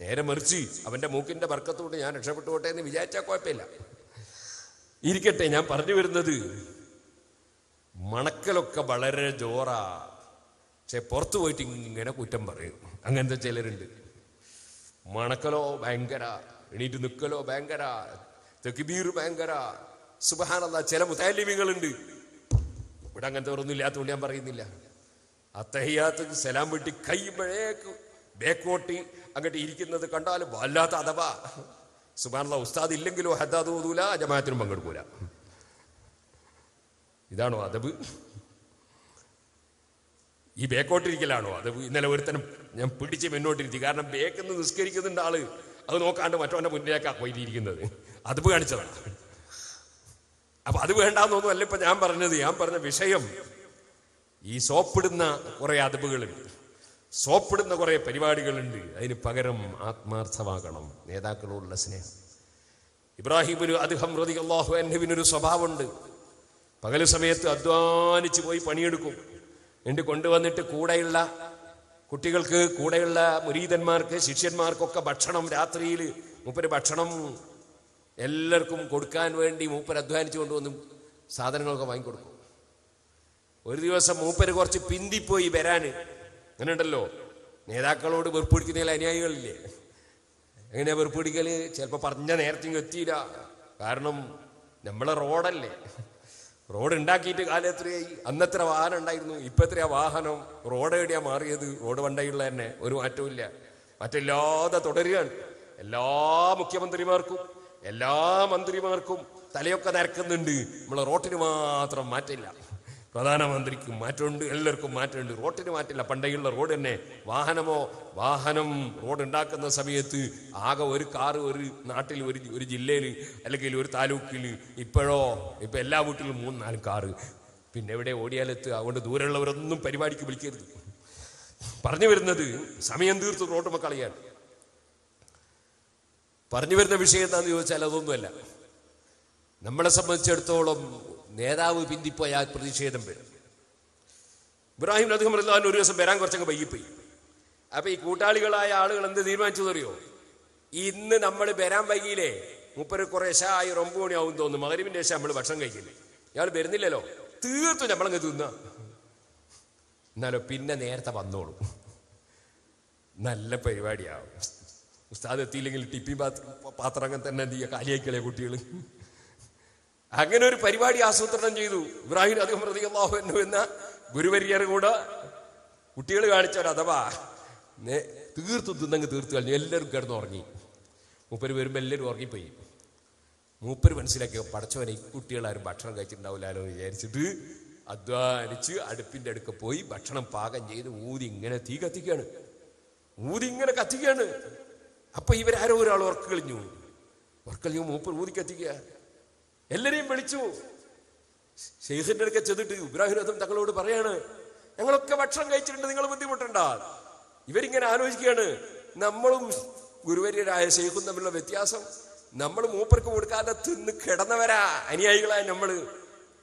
നേരെ മറിച്ച് അവന്റെ മൂക്കിന്റെ വർക്കത്തോട് ഞാൻ രക്ഷപ്പെട്ടു പോട്ടെ എന്ന് വിചാരിച്ചാൽ കുഴപ്പമില്ല. ഇരിക്കട്ടെ ഞാൻ പറഞ്ഞു വരുന്നത് മണക്കലൊക്കെ വളരെ ജോറാ. പക്ഷെ പുറത്തു പോയിട്ട് ഇങ്ങനെ കുറ്റം പറയും. അങ്ങനത്തെ ചിലരുണ്ട്. മണക്കലോ ഭയങ്കര എണീറ്റ് നിൽക്കലോ ഭയങ്കര തെക്കിബീർ ഭയങ്കര സുബഹാനല്ല ചില മുതാലിമികളുണ്ട് ഇവിടെ അങ്ങനത്തെ ഒന്നും ഇല്ലാത്തതുകൊണ്ട് ഞാൻ പറയുന്നില്ല. അത്തഹിയാത്ത് സലാം വെട്ടി കൈമ്പഴേക്ക് ബേക്കോട്ടി അങ്ങോട്ട് ഇരിക്കുന്നത് കണ്ടാൽ വല്ലാത്ത അഥവാ. സുബാനുള്ള ഉസ്താദ് ഇല്ലെങ്കിലോ ഹദ്ദാദ് ഓതൂല ജമാഅത്തിനും പങ്കെടുക്കൂല. ഇതാണോ അതബ് ഈ ബേക്കോട്ടിരിക്കലാണോ അത് ഇന്നലെ ഒരുത്തനം ഞാൻ പിടിച്ച് മുന്നോട്ടിരുത്തി. കാരണം ബേക്കെന്ന് നിസ്കരിക്കുന്നുണ്ട് ആൾ. അത് നോക്കാണ്ട് മറ്റവന്റെ മുന്നിലേക്കാ പോയിരിക്കുന്നത് അത് കാണിച്ചതാണ്. അപ്പൊ അത് വേണ്ടാന്നൊന്നും അല്ല ഇപ്പൊ ഞാൻ പറഞ്ഞത്. ഞാൻ പറഞ്ഞ വിഷയം ഈ സോപ്പിടുന്ന കുറെ അതബുകളുണ്ട് സോപ്പിടുന്ന കുറെ പരിപാടികളുണ്ട്. അതിന് പകരം ആത്മാർത്ഥമാകണം. നേതാക്കളോടുള്ള സ്നേഹം. ഇബ്രാഹിം ഇബ്രാഹിമിന് അദ്ദേഹം റതി അള്ളാഹു അന്നവിനൊരു സ്വഭാവമുണ്ട്. പകൽ സമയത്ത് അധ്വാനിച്ച് പോയി പണിയെടുക്കും. എന്നിട്ട് കൊണ്ടുവന്നിട്ട് കൂടെയുള്ള കുട്ടികൾക്ക് കൂടെയുള്ള മുരീതന്മാർക്ക് ശിഷ്യന്മാർക്കൊക്കെ ഭക്ഷണം രാത്രിയിൽ മൂപ്പര് ഭക്ഷണം എല്ലാവർക്കും കൊടുക്കാൻ വേണ്ടി മൂപ്പര് അധ്വാനിച്ചു കൊണ്ടുവന്നും സാധനങ്ങളൊക്കെ വാങ്ങിക്കൊടുക്കും. ഒരു ദിവസം മൂപ്പര് കുറച്ച് പിന്തിപ്പോയി വരാന്. അങ്ങനെ ഉണ്ടല്ലോ നേതാക്കളോട് വെറുപ്പിടിക്കുന്നതിൽ അനുയായികളില്ലേ? എങ്ങനെയാ വെറുപ്പിടിക്കൽ ചിലപ്പോ പറഞ്ഞ നേരത്തെ എത്തിയില്ല. കാരണം നമ്മളെ റോഡല്ലേ. റോഡ് ഉണ്ടാക്കിയിട്ട് കാലം എത്രയായി? അന്നത്ര വാഹനം ഉണ്ടായിരുന്നു? ഇപ്പൊ എത്രയാ വാഹനം? റോഡ് എവിടെയാ മാറിയത്? റോഡ് വണ്ടയുള്ള തന്നെ ഒരു മാറ്റവും ഇല്ല മറ്റില്ലാതെ തുടരുകയാണ്. എല്ലാ മുഖ്യമന്ത്രിമാർക്കും എല്ലാ മന്ത്രിമാർക്കും തലയൊക്കെ നിരക്കുന്നുണ്ട്. നമ്മളെ റോട്ടിന് മാത്രം മാറ്റില്ല പ്രധാനമന്ത്രിക്കും മാറ്റമുണ്ട് എല്ലാവർക്കും മാറ്റമുണ്ട്. റോഡിന് മാറ്റില്ല പണ്ടേയുള്ള റോഡ് തന്നെ. വാഹനമോ വാഹനം റോഡ് ഉണ്ടാക്കുന്ന സമയത്ത് ആകെ ഒരു കാറ് ഒരു നാട്ടിൽ ഒരു ഒരു ജില്ലയിൽ അല്ലെങ്കിൽ ഒരു താലൂക്കിൽ ഇപ്പോഴോ ഇപ്പോൾ എല്ലാ വീട്ടിലും മൂന്ന് നാല് കാറ്. പിന്നെ എവിടെ ഓടിയാലെത്തുക? അതുകൊണ്ട് ദൂരെയുള്ളവരൊന്നും പരിപാടിക്ക് വിളിക്കരുത്. പറഞ്ഞു വരുന്നത് സമയം തീർത്ത് റോഡ് മക്കളയാണ് പറഞ്ഞു വരുന്ന വിഷയം എന്താണെന്ന് ചോദിച്ചാൽ അതൊന്നുമല്ല. നമ്മളെ സംബന്ധിച്ചിടത്തോളം നേതാവ് പിന്തിപ്പോയാൽ പ്രതിഷേധം വരും. ഇബ്രാഹിം അദ്ദേഹം റഹ്ലാൻ ഒരു ദിവസം വരാൻ കുറച്ചങ്ങ് വൈകിപ്പോയി. അപ്പൊ ഈ കൂട്ടാളികളായ ആളുകൾ എന്ത് തീരുമാനിച്ചതറിയോ ഇന്ന് നമ്മൾ വരാൻ വൈകിയില്ലേ? മുപ്പര് കുറെ ഒരു ഒമ്പത് മണിയാവും തോന്നുന്നു. മകരിവിന്റെ ശേഷം നമ്മൾ ഭക്ഷണം കഴിക്കില്ലേ? ഇയാൾ വരുന്നില്ലല്ലോ. തീർത്തും നമ്മളങ്ങ് തിന്ന. എന്നാലോ പിന്നെ നേരത്തെ വന്നോളൂ. നല്ല പരിപാടിയാവും. ഉസ്താദ് എത്തിയില്ലെങ്കിൽ ടിപ്പി പാത്ര പാത്രം അങ്ങനെ തന്നെ എന്ത് ചെയ്യുക? കാലിയാക്കളെ കുട്ടികൾ അങ്ങനെ ഒരു പരിപാടി ആസൂത്രണം ചെയ്തു. ഇബ്രാഹിം അദ്ദേഹം പ്രതികളാഹു എന്നു എന്ന ഗുരുവര്യർ കൂടെ കുട്ടികൾ കാണിച്ച ഒരു അഥവാ തീർത്തു തിന്നങ്ങ് തീർത്തു കഴിഞ്ഞു എല്ലാവരും കിടന്നുറങ്ങി മൂപ്പര് വരുമ്പോൾ എല്ലാവരും ഉറങ്ങിപ്പോയി. മൂപ്പര് മനസ്സിലാക്കിയോ പടച്ചവനെ ഈ കുട്ടികളാരും ഭക്ഷണം കഴിച്ചിട്ടുണ്ടാവില്ലല്ലോ എന്ന് വിചാരിച്ചിട്ട് അധ്വാനിച്ച് അടുപ്പിന്റെ അടുക്ക പോയി ഭക്ഷണം പാകം ചെയ്ത് ഊതി ഇങ്ങനെ തീ കത്തിക്കുകയാണ് ഊതി ഇങ്ങനെ കത്തിക്കുകയാണ് അപ്പൊ ഇവരാരോ ഒരാൾ ഉറക്ക കളിഞ്ഞു. ഉറക്കളിഞ്ഞു മൂപ്പർ ഊതി കത്തിക്കുക. എല്ലാരെയും വിളിച്ചു. ഷെയ്ഖിന്റെ അടുക്ക ചെന്നിട്ട് ഇബ്രാഹിം രഥം തങ്ങളോട് പറയാണ് ഞങ്ങളൊക്കെ ഭക്ഷണം കഴിച്ചിട്ടുണ്ട് നിങ്ങൾ ബുദ്ധിമുട്ടണ്ട. ഇവരിങ്ങനെ ആലോചിക്കുകയാണ് നമ്മളും ഗുരുവര്യരായ ഷെയ്ഖും തമ്മിലുള്ള വ്യത്യാസം. നമ്മൾ മൂപ്പർക്ക് കൊടുക്കാതെ തിന്ന് കിടന്നവരാ അനുയായികളായ നമ്മൾ.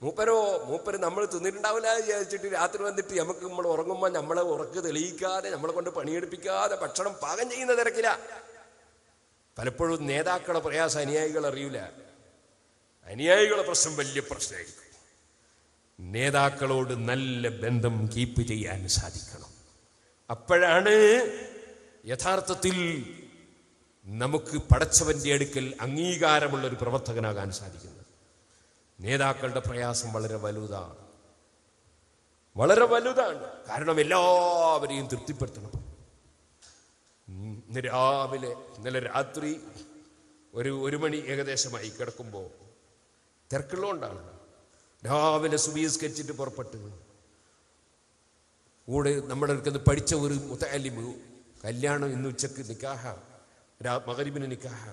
മൂപ്പരോ മൂപ്പര് നമ്മൾ തിന്നിട്ടുണ്ടാവില്ല വിചാരിച്ചിട്ട് രാത്രി വന്നിട്ട് നമുക്ക് നമ്മൾ ഉറങ്ങുമ്പോൾ നമ്മളെ ഉറക്ക് തെളിയിക്കാതെ നമ്മളെ കൊണ്ട് പണിയെടുപ്പിക്കാതെ ഭക്ഷണം പാകം ചെയ്യുന്ന തിരക്കില്ല പലപ്പോഴും നേതാക്കളെ പ്രയാസ അനുയായികൾ അറിയില്ല അനുയായികളെ പ്രശ്നം വലിയ പ്രശ്നമായിരിക്കും. നേതാക്കളോട് നല്ല ബന്ധം കീപ്പ് ചെയ്യാൻ സാധിക്കണം. അപ്പോഴാണ് യഥാർത്ഥത്തിൽ നമുക്ക് പടച്ചവന്റെ അടുക്കൽ അംഗീകാരമുള്ള ഒരു പ്രവർത്തകനാകാൻ സാധിക്കുന്നത്. നേതാക്കളുടെ പ്രയാസം വളരെ വലുതാണ്. വളരെ വലുതാണ്. കാരണം എല്ലാവരെയും തൃപ്തിപ്പെടുത്തണം. ഇന്ന് രാവിലെ ഇന്നലെ രാത്രി ഒരു ഒരു മണി ഏകദേശമായി കിടക്കുമ്പോൾ തിരക്കുള്ളതുകൊണ്ടാണ്. രാവിലെ സുബീസ്കരിച്ചിട്ട് പുറപ്പെട്ടു കൂടെ നമ്മുടെ അടുക്കന്ന് പഠിച്ച ഒരു മുത്തലിമ് കല്യാണം ഇന്ന് ഉച്ചയ്ക്ക് നിക്കാഹ മകരിബിന് നിക്കാഹ.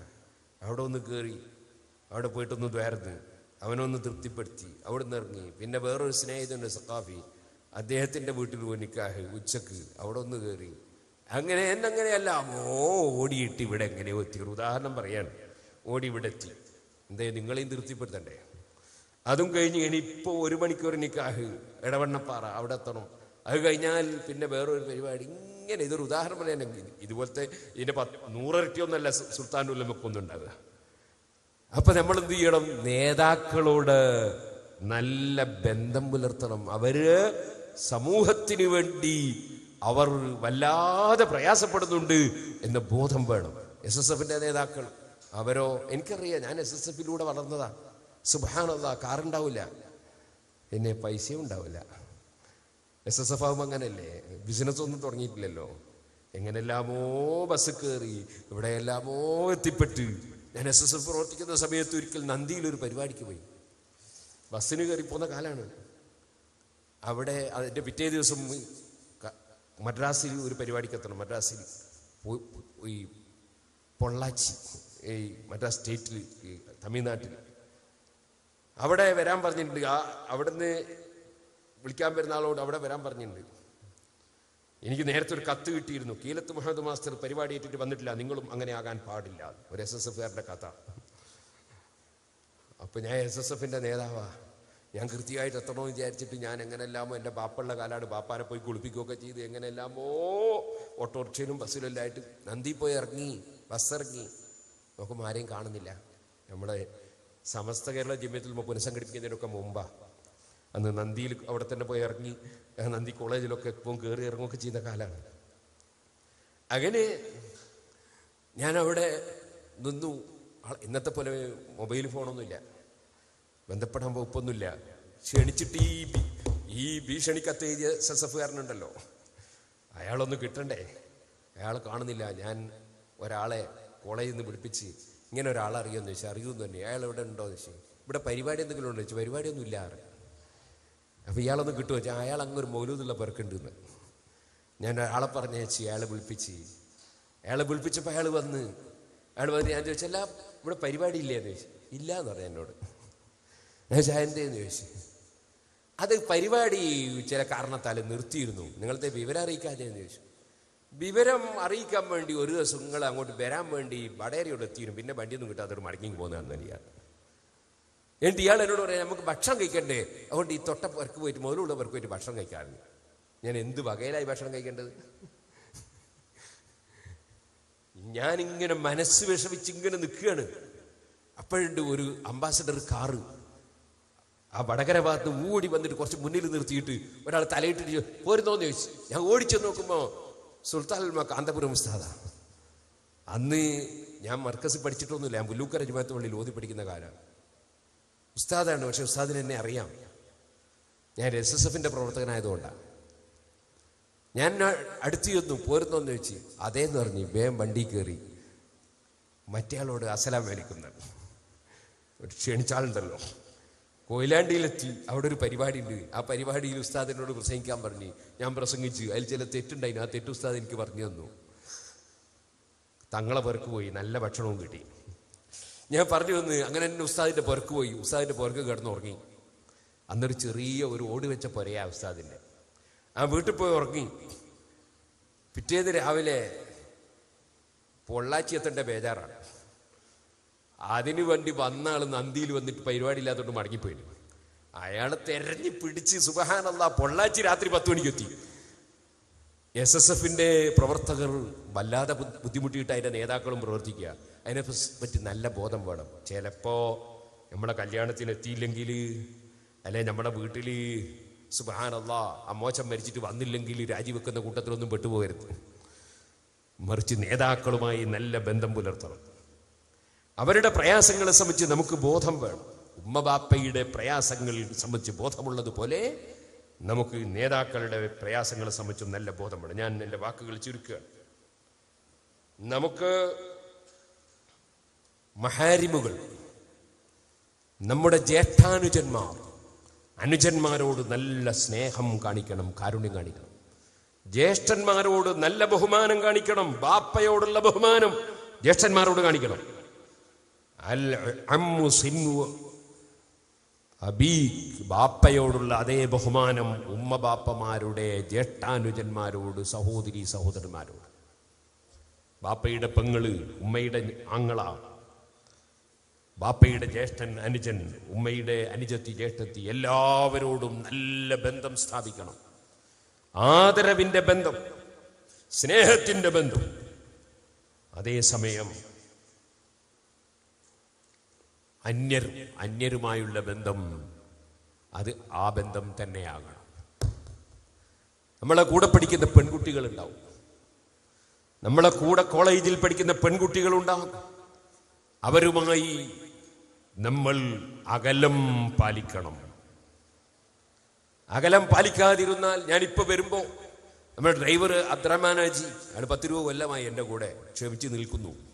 അവിടെ ഒന്ന് കയറി അവിടെ പോയിട്ടൊന്ന് ദ്വാരന്ന് അവനൊന്ന് തൃപ്തിപ്പെടുത്തി അവിടെ നിന്ന് ഇറങ്ങി. പിന്നെ വേറൊരു സ്നേഹിതന്റെ സഖാഫി. അദ്ദേഹത്തിന്റെ വീട്ടിൽ പോയി നിക്കാഹ് ഉച്ചയ്ക്ക്. അവിടെ ഒന്ന് കയറി അങ്ങനെ എന്നങ്ങനെയല്ല ഓ ഓടിയിട്ട് ഇവിടെ എങ്ങനെയോ എത്തി. ഉദാഹരണം പറയാണ് ഓടി ഇവിടെ എത്തി. എന്തേ നിങ്ങളെയും തൃപ്തിപ്പെടുത്തണ്ടേ? അതും കഴിഞ്ഞ് ഇനി ഇപ്പോൾ ഒരു മണിക്കൂർ നിക്കാഹ് ഇടവണ്ണപ്പാറ അവിടെ എത്തണം. അത് കഴിഞ്ഞാൽ പിന്നെ വേറൊരു പരിപാടി. ഇങ്ങനെ ഇതൊരു ഉദാഹരണം പറയാനെങ്കിൽ ഇതുപോലത്തെ ഇതിന്റെ പത്ത് നൂറരട്ടിയൊന്നല്ല സുൽത്താൻ ഉല്ലമക്കൊന്നും അപ്പൊ നമ്മൾ എന്ത് ചെയ്യണം? നേതാക്കളോട് നല്ല ബന്ധം പുലർത്തണം. അവർ സമൂഹത്തിന് വേണ്ടി അവർ വല്ലാതെ പ്രയാസപ്പെടുന്നുണ്ട് എന്ന ബോധം വേണം. എസ് എസ് എഫിന്റെ നേതാക്കൾ. അവരോ എനിക്കറിയാം ഞാൻ എസ് എസ് എഫിലൂടെ വളർന്നതാ. സുബാനത കാറുണ്ടാവില്ല. പിന്നെ പൈസയും ഉണ്ടാവില്ല. എസ് എസ് എഫ് ആകുമ്പോൾ അങ്ങനല്ലേ? ബിസിനസ് ഒന്നും തുടങ്ങിയിട്ടില്ലല്ലോ. എങ്ങനെല്ലാമോ ബസ് കയറി ഇവിടെ എല്ലാമോ എത്തിപ്പെട്ട്. ഞാൻ എസ് എസ് എഫ് പ്രവർത്തിക്കുന്ന സമയത്ത് ഒരിക്കൽ നന്ദിയിൽ ഒരു പരിപാടിക്ക് പോയി. ബസ്സിന് കയറി പോകുന്ന കാലാണ്. അവിടെ അതിന്റെ പിറ്റേ ദിവസം മദ്രാസിൽ ഒരു പരിപാടിക്ക് എത്തണം. മദ്രാസിൽ ഈ പൊള്ളാച്ചി. ഈ മദ്രാസ് സ്റ്റേറ്റിൽ തമിഴ്നാട്ടിൽ. അവിടെ വരാൻ പറഞ്ഞിട്ടുണ്ട്. ആ അവിടുന്ന് വിളിക്കാൻ വരുന്ന ആളോട് അവിടെ വരാൻ പറഞ്ഞിട്ടുണ്ട്. എനിക്ക് നേരത്തെ ഒരു കത്ത് കിട്ടിയിരുന്നു. കീലത്ത് മുഹമ്മദ് മാസ്റ്റർ പരിപാടി ഏറ്റിട്ട് വന്നിട്ടില്ല. നിങ്ങളും അങ്ങനെ ആകാൻ പാടില്ല. ഒരു എസ് എസ് എഫുകാരുടെ കഥ. അപ്പൊ ഞാൻ എസ് എസ് എഫിന്റെ നേതാവാ. ഞാൻ കൃത്യമായിട്ട് എത്തണമെന്ന് വിചാരിച്ചിട്ട് ഞാൻ എങ്ങനെല്ലാമോ എന്റെ ബാപ്പുള്ള കാലാണ് ബാപ്പാരെ പോയി കുളിപ്പിക്കുകയൊക്കെ ചെയ്ത് എങ്ങനെല്ലാമോ ഓട്ടോറിക്ഷയിലും ബസ്സിലും എല്ലാം ആയിട്ട് നന്ദി പോയി ഇറങ്ങി ബസ് ഇറങ്ങി. നോക്കുമ്പോൾ ആരെയും കാണുന്നില്ല. നമ്മുടെ സമസ്ത കേരള ജമ്യത്തിൽ പുനഃസംഘടിപ്പിക്കുന്നതിനൊക്കെ മുമ്പാ അന്ന് നന്ദിയിൽ അവിടെ തന്നെ പോയി ഇറങ്ങി നന്ദി കോളേജിലൊക്കെ ഇപ്പം കയറി ഇറങ്ങുകയൊക്കെ ചെയ്യുന്ന കാലമാണ്. അങ്ങനെ ഞാൻ അവിടെ നിന്നു ഇന്നത്തെ പോലെ മൊബൈൽ ഫോണൊന്നുമില്ല. ബന്ധപ്പെടാൻ വകുപ്പൊന്നുമില്ല. ക്ഷണിച്ചിട്ട് ഈ ഈ ഭീഷണി എസ് കാരനുണ്ടല്ലോ. അയാളൊന്ന് കിട്ടണ്ടേ? അയാൾ കാണുന്നില്ല. ഞാൻ ഒരാളെ കോളേജിൽ നിന്ന് പിടിപ്പിച്ച് ഇങ്ങനെ ഒരാളെ അറിയുമെന്ന് ചോദിച്ചാൽ അറിയുമെന്ന് തന്നെ. അയാൾ ഇവിടെ ഉണ്ടോ എന്ന് ചോദിച്ചു. ഇവിടെ പരിപാടി എന്തെങ്കിലും ഉണ്ടോ ചോദിച്ചു. പരിപാടിയൊന്നും ഇല്ല ആറ്. അപ്പോൾ ഇയാളൊന്നും കിട്ടുമോ? വെച്ചാൽ അയാൾ അങ്ങ് ഒരു മൗലൂദുള്ള പെറുക്കുണ്ടെന്ന് ഞാൻ ഒരാളെ പറഞ്ഞേച്ച് അയാളെ വിളിപ്പിച്ച്. അയാളെ വിളിപ്പിച്ചപ്പോൾ അയാൾ വന്ന് അയാൾ വന്ന് ഞാൻ ചോദിച്ചല്ല ഇവിടെ പരിപാടി ഇല്ലേ? എന്ന് ചോദിച്ചു. ഇല്ല എന്ന് പറഞ്ഞു എന്നോട്. ഞാൻ ചോദിച്ചാൽ എന്തേന്ന് ചോദിച്ചു. അത് പരിപാടി ചില കാരണത്താൽ നിർത്തിയിരുന്നു. നിങ്ങളത്തെ വിവരം അറിയിക്കാതെന്ന് ചോദിച്ചു. വിവരം അറിയിക്കാൻ വേണ്ടി ഒരു ദിവസം നിങ്ങൾ അങ്ങോട്ട് വരാൻ വേണ്ടി വടേരയോട് എത്തിയിരുന്നു. പിന്നെ വണ്ടിയൊന്നും കിട്ടാത്തൊരു മടങ്ങി പോകുന്നതെന്ന് ഇയാൾ എന്നിട്ട് ഇയാൾ എന്നോട് പറയാം നമുക്ക് ഭക്ഷണം കഴിക്കണ്ടേ? അതുകൊണ്ട് ഈ തൊട്ട പേർക്ക് പോയിട്ട് മുതലുള്ള പേർക്ക് പോയിട്ട് ഭക്ഷണം കഴിക്കാറുണ്ട്. ഞാൻ എന്ത് വകയിലായി ഭക്ഷണം കഴിക്കേണ്ടത്? ഞാനിങ്ങനെ മനസ്സ് വിഷമിച്ച് ഇങ്ങനെ നിൽക്കുകയാണ്. അപ്പോഴുണ്ട് ഒരു അംബാസഡർ കാറ്. ആ വടകര ഭാഗത്ത് ഓടി വന്നിട്ട് കുറച്ച് മുന്നിൽ നിർത്തിയിട്ട് ഒരാൾ തലയിട്ടിട്ട് പോരുന്നോന്ന് ചോദിച്ചു. ഞാൻ ഓടിച്ചു നോക്കുമ്പോൾ സുൽത്താൻ കാന്തപുരം ഉസ്താദ. അന്ന് ഞാൻ മർക്കസിൽ പഠിച്ചിട്ടൊന്നുമില്ല. ഞാൻ പുല്ലൂക്കര ജുമാത്ത് പള്ളിയിൽ ഓതി പഠിക്കുന്ന കാലം. ഉസ്താദാണ് പക്ഷെ ഉസ്താദിന് എന്നെ അറിയാം. ഞാൻ എസ് എസ് എഫിന്റെ പ്രവർത്തകനായതുകൊണ്ടാണ് ഞാൻ അടുത്ത് ചെന്നു പോരുന്നോന്ന് ചോദിച്ച് അതേന്ന് പറഞ്ഞ് വേം വണ്ടി കയറി മറ്റേയാളോട് അസലാം വലിക്കുന്നുണ്ട് ക്ഷണിച്ചാളുണ്ടല്ലോ. കൊയിലാണ്ടിയിലെത്തി. അവിടെ ഒരു പരിപാടി ഉണ്ട് ആ പരിപാടിയിൽ ഉസ്താദിനോട് പ്രസംഗിക്കാൻ പറഞ്ഞു. ഞാൻ പ്രസംഗിച്ചു. അതിൽ ചില തെറ്റുണ്ടായിന് ആ തെറ്റ് ഉസ്താദ് എനിക്ക് പറഞ്ഞു തന്നു. തങ്ങളെ പുറക്ക് പോയി. നല്ല ഭക്ഷണവും കിട്ടി. ഞാൻ പറഞ്ഞു വന്ന് അങ്ങനെ തന്നെ ഉസ്താദിന്റെ പുറക്ക് പോയി. ഉസ്താദിന്റെ പുറക്ക് കിടന്നുറങ്ങി. അന്നൊരു ചെറിയ ഒരു ഓട് വെച്ച പുരയാ ഉസ്താദിന്റെ ആ വീട്ടിൽ പോയി ഉറങ്ങി. പിറ്റേന്ന് രാവിലെ പൊള്ളാച്ചി എത്തേണ്ട ബേജാറാണ്. അതിനു വേണ്ടി വന്ന ആൾ നന്ദിയിൽ വന്നിട്ട് പരിപാടി ഇല്ലാത്തതുകൊണ്ട് മടങ്ങിപ്പോയി. അയാളെ തെരഞ്ഞു പിടിച്ച് സുബഹാനല്ല പൊള്ളാച്ചി രാത്രി പത്ത് മണിക്ക് എത്തി എസ് എസ് എഫിന്റെ പ്രവർത്തകർ വല്ലാതെ ബുദ്ധിമുട്ടിയിട്ട് അതിന്റെ നേതാക്കളും പ്രവർത്തിക്കുക. അതിനെ പസ്- പറ്റി നല്ല ബോധം വേണം. ചിലപ്പോ നമ്മളെ കല്യാണത്തിന് എത്തിയില്ലെങ്കിൽ അല്ലെ നമ്മുടെ വീട്ടിൽ സുബാനല്ല അമ്മോച്ചം മരിച്ചിട്ട് വന്നില്ലെങ്കിൽ രാജിവെക്കുന്ന കൂട്ടത്തിലൊന്നും പെട്ടുപോകരുത്. മറിച്ച് നേതാക്കളുമായി നല്ല ബന്ധം പുലർത്തണം. അവരുടെ പ്രയാസങ്ങളെ സംബന്ധിച്ച് നമുക്ക് ബോധം വേണം. ഉമ്മബാപ്പയുടെ പ്രയാസങ്ങളിൽ സംബന്ധിച്ച് ബോധമുള്ളതുപോലെ നമുക്ക് നേതാക്കളുടെ പ്രയാസങ്ങളെ സംബന്ധിച്ചും നല്ല ബോധം വേണം. ഞാൻ എന്റെ വാക്കുകൾ ചുരുക്കുകയാണ്. നമുക്ക് മഹാരിമുകൾ നമ്മുടെ ജ്യേഷ്ഠാനുജന്മാർ അനുജന്മാരോട് നല്ല സ്നേഹം കാണിക്കണം കാരുണ്യം കാണിക്കണം. ജ്യേഷ്ഠന്മാരോട് നല്ല ബഹുമാനം കാണിക്കണം ബാപ്പയോടുള്ള ബഹുമാനം ജ്യേഷ്ഠന്മാരോട് കാണിക്കണം. അബീഖ് ബാപ്പയോടുള്ള അതേ ബഹുമാനം ഉമ്മ ബാപ്പമാരുടെ ജ്യേഷ്ഠാനുജന്മാരോട് സഹോദരി സഹോദരന്മാരോട്. ബാപ്പയുടെ പെങ്ങൾ ഉമ്മയുടെ ആങ്ങള. ബാപ്പയുടെ ജ്യേഷ്ഠൻ അനുജൻ ഉമ്മയുടെ അനുജത്തി ജ്യേഷ്ഠത്തി എല്ലാവരോടും നല്ല ബന്ധം സ്ഥാപിക്കണം. ആദരവിന്റെ ബന്ധം സ്നേഹത്തിന്റെ ബന്ധം. അതേസമയം അന്യർ അന്യരുമായുള്ള ബന്ധം അത് ആ ബന്ധം തന്നെയാകണം. നമ്മളെ കൂടെ പഠിക്കുന്ന പെൺകുട്ടികൾ ഉണ്ടാവും നമ്മളെ കൂടെ കോളേജിൽ പഠിക്കുന്ന പെൺകുട്ടികൾ ഉണ്ടാവും അവരുമായി നമ്മൾ അകലം പാലിക്കണം. അകലം പാലിക്കാതിരുന്നാൽ ഞാനിപ്പോ വരുമ്പോ നമ്മുടെ ഡ്രൈവർ അബ്ദുറഹ്മാനാജി ആണ് പത്ത് രൂപ കൊല്ലമായി എന്റെ കൂടെ ക്ഷമിച്ച് നിൽക്കുന്നു.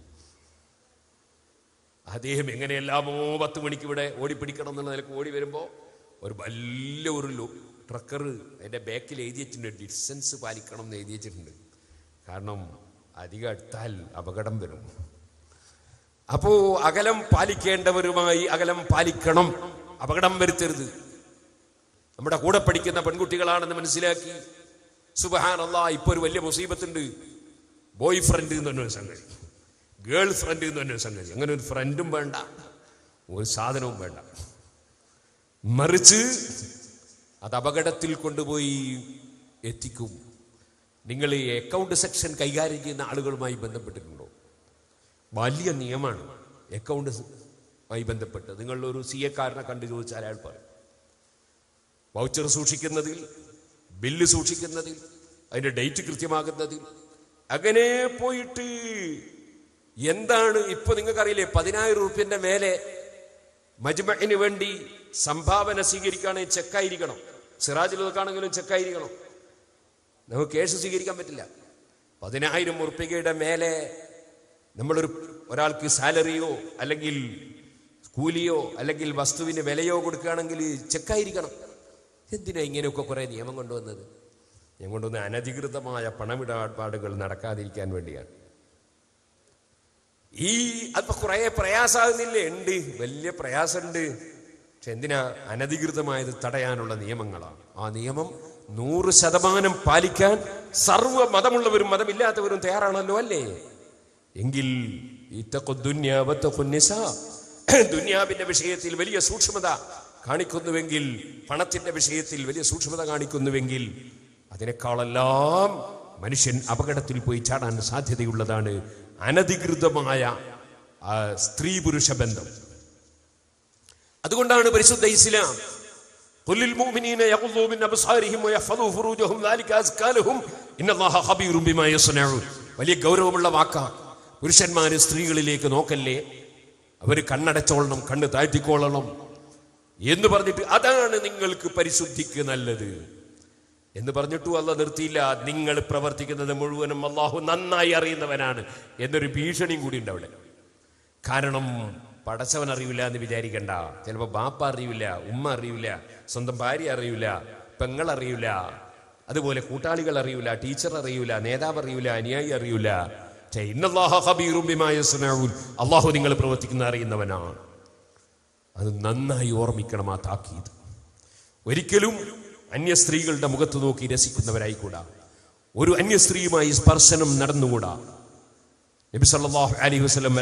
അദ്ദേഹം എങ്ങനെയെല്ലാമോ പത്ത് മണിക്ക് ഇവിടെ ഓടിപ്പിടിക്കണം എന്നുള്ള നിലയ്ക്ക് ഓടി വരുമ്പോൾ ഒരു വലിയ ഒരു ട്രക്കർ എന്റെ ബാക്കിൽ എഴുതി വെച്ചിട്ടുണ്ട് ഡിസ്റ്റൻസ് പാലിക്കണം എന്ന് എഴുതി വെച്ചിട്ടുണ്ട് കാരണം അധികം അടുത്താൽ അപകടം വരും. അപ്പോ അകലം പാലിക്കേണ്ടവരുമായി അകലം പാലിക്കണം. അപകടം വരുത്തരുത്. നമ്മുടെ കൂടെ പഠിക്കുന്ന പെൺകുട്ടികളാണെന്ന് മനസ്സിലാക്കി. സുബഹാനല്ല ഇപ്പൊ ഒരു വലിയ മുസീബത്തുണ്ട്. ബോയ് ഫ്രണ്ട് എന്ന് പറഞ്ഞൊരു സംഗതി. ഗേൾ ഫ്രണ്ട് എന്ന് പറഞ്ഞൊരു സംഗതി. അങ്ങനെ ഒരു ഫ്രണ്ടും വേണ്ട ഒരു സാധനവും വേണ്ട. മറിച്ച് അത് അപകടത്തിൽ കൊണ്ടുപോയി എത്തിക്കും. നിങ്ങൾ ഈ അക്കൗണ്ട് സെക്ഷൻ കൈകാര്യം ചെയ്യുന്ന ആളുകളുമായി ബന്ധപ്പെട്ടിട്ടുണ്ടോ? വലിയ നിയമമാണ് അക്കൗണ്ട് ആയി ബന്ധപ്പെട്ട്. നിങ്ങളൊരു സി എക്കാരനെ കണ്ടു ചോദിച്ചാൽ അയാൾ പറയും. വൗച്ചർ സൂക്ഷിക്കുന്നതിൽ ബില്ല് സൂക്ഷിക്കുന്നതിൽ അതിന്റെ ഡേറ്റ് കൃത്യമാകുന്നതിൽ അങ്ങനെ പോയിട്ട് എന്താണ് ഇപ്പൊ നിങ്ങൾക്കറിയില്ലേ? പതിനായിരം റുപ്യന്റെ മേലെ മജ്മഹിന് വേണ്ടി സംഭാവന സ്വീകരിക്കുകയാണെങ്കിൽ ചെക്കായിരിക്കണം. സിറാജിലൊക്കെയാണെങ്കിലും ചെക്കായിരിക്കണം. നമുക്ക് കേസ് സ്വീകരിക്കാൻ പറ്റില്ല. പതിനായിരം ഉറുപ്പികയുടെ മേലെ നമ്മളൊരു ഒരാൾക്ക് സാലറിയോ അല്ലെങ്കിൽ കൂലിയോ അല്ലെങ്കിൽ വസ്തുവിന് വിലയോ കൊടുക്കുകയാണെങ്കിൽ ചെക്കായിരിക്കണം. എന്തിനാ ഇങ്ങനെയൊക്കെ കുറേ നിയമം കൊണ്ടുവന്നത്? ഞാൻ കൊണ്ടുവന്ന അനധികൃതമായ പണമിടപാടുകൾ നടക്കാതിരിക്കാൻ വേണ്ടിയാണ്. ഈ അപ്പൊ കുറെ പ്രയാസാകുന്നില്ലേ? ഉണ്ട്. വലിയ പ്രയാസമുണ്ട്. പക്ഷെ എന്തിനാ അനധികൃതമായത് തടയാനുള്ള നിയമങ്ങളാണ് ആ നിയമം നൂറ് ശതമാനം പാലിക്കാൻ സർവ മതമുള്ളവരും മതമില്ലാത്തവരും തയ്യാറാണല്ലോ അല്ലേ? എങ്കിൽ. ദുന്യാവിന്റെ വിഷയത്തിൽ വലിയ സൂക്ഷ്മത കാണിക്കുന്നുവെങ്കിൽ പണത്തിന്റെ വിഷയത്തിൽ വലിയ സൂക്ഷ്മത കാണിക്കുന്നുവെങ്കിൽ അതിനേക്കാളെല്ലാം മനുഷ്യൻ അപകടത്തിൽ പോയി ചാടാൻ സാധ്യതയുള്ളതാണ് അനധികൃതമായ സ്ത്രീ പുരുഷ ബന്ധം. അതുകൊണ്ടാണ് പരിശുദ്ധ ഇസ്ലാം വലിയ ഗൗരവമുള്ള വാക്കാ. പുരുഷന്മാര് സ്ത്രീകളിലേക്ക് നോക്കല്ലേ? അവർ കണ്ണടച്ചോളണം കണ്ണ് താഴ്ത്തിക്കോളണം എന്ന് പറഞ്ഞിട്ട് അതാണ് നിങ്ങൾക്ക് പരിശുദ്ധിക്ക് നല്ലത്. എന്ന് പറഞ്ഞിട്ടും അല്ല നിർത്തിയില്ല. നിങ്ങൾ പ്രവർത്തിക്കുന്നത് മുഴുവനും അള്ളാഹു നന്നായി അറിയുന്നവനാണ് എന്നൊരു ഭീഷണിയും കൂടി ഉണ്ട് അവിടെ. കാരണം പടച്ചവൻ അറിയില്ല എന്ന് വിചാരിക്കണ്ട. ചിലപ്പോൾ ബാപ്പ അറിയില്ല ഉമ്മ അറിയില്ല സ്വന്തം ഭാര്യ അറിയില്ല പെങ്ങൾ അറിയില്ല അതുപോലെ കൂട്ടാളികൾ അറിയില്ല ടീച്ചർ അറിയില്ല നേതാവ് അറിയില്ല അനുയായി അറിയില്ല. അള്ളാഹു നിങ്ങൾ പ്രവർത്തിക്കുന്ന അറിയുന്നവനാണ്. അത് നന്നായി ഓർമ്മിക്കണം ആ താക്കീത്. ഒരിക്കലും അന്യ സ്ത്രീകളുടെ മുഖത്ത് നോക്കി രസിക്കുന്നവരായിക്കൂടാ. ഒരു അന്യ സ്ത്രീയുമായി സ്പർശനം നടന്നുകൂടാ. നബി സല്ലാഹു അലൈഹി വസ്ലം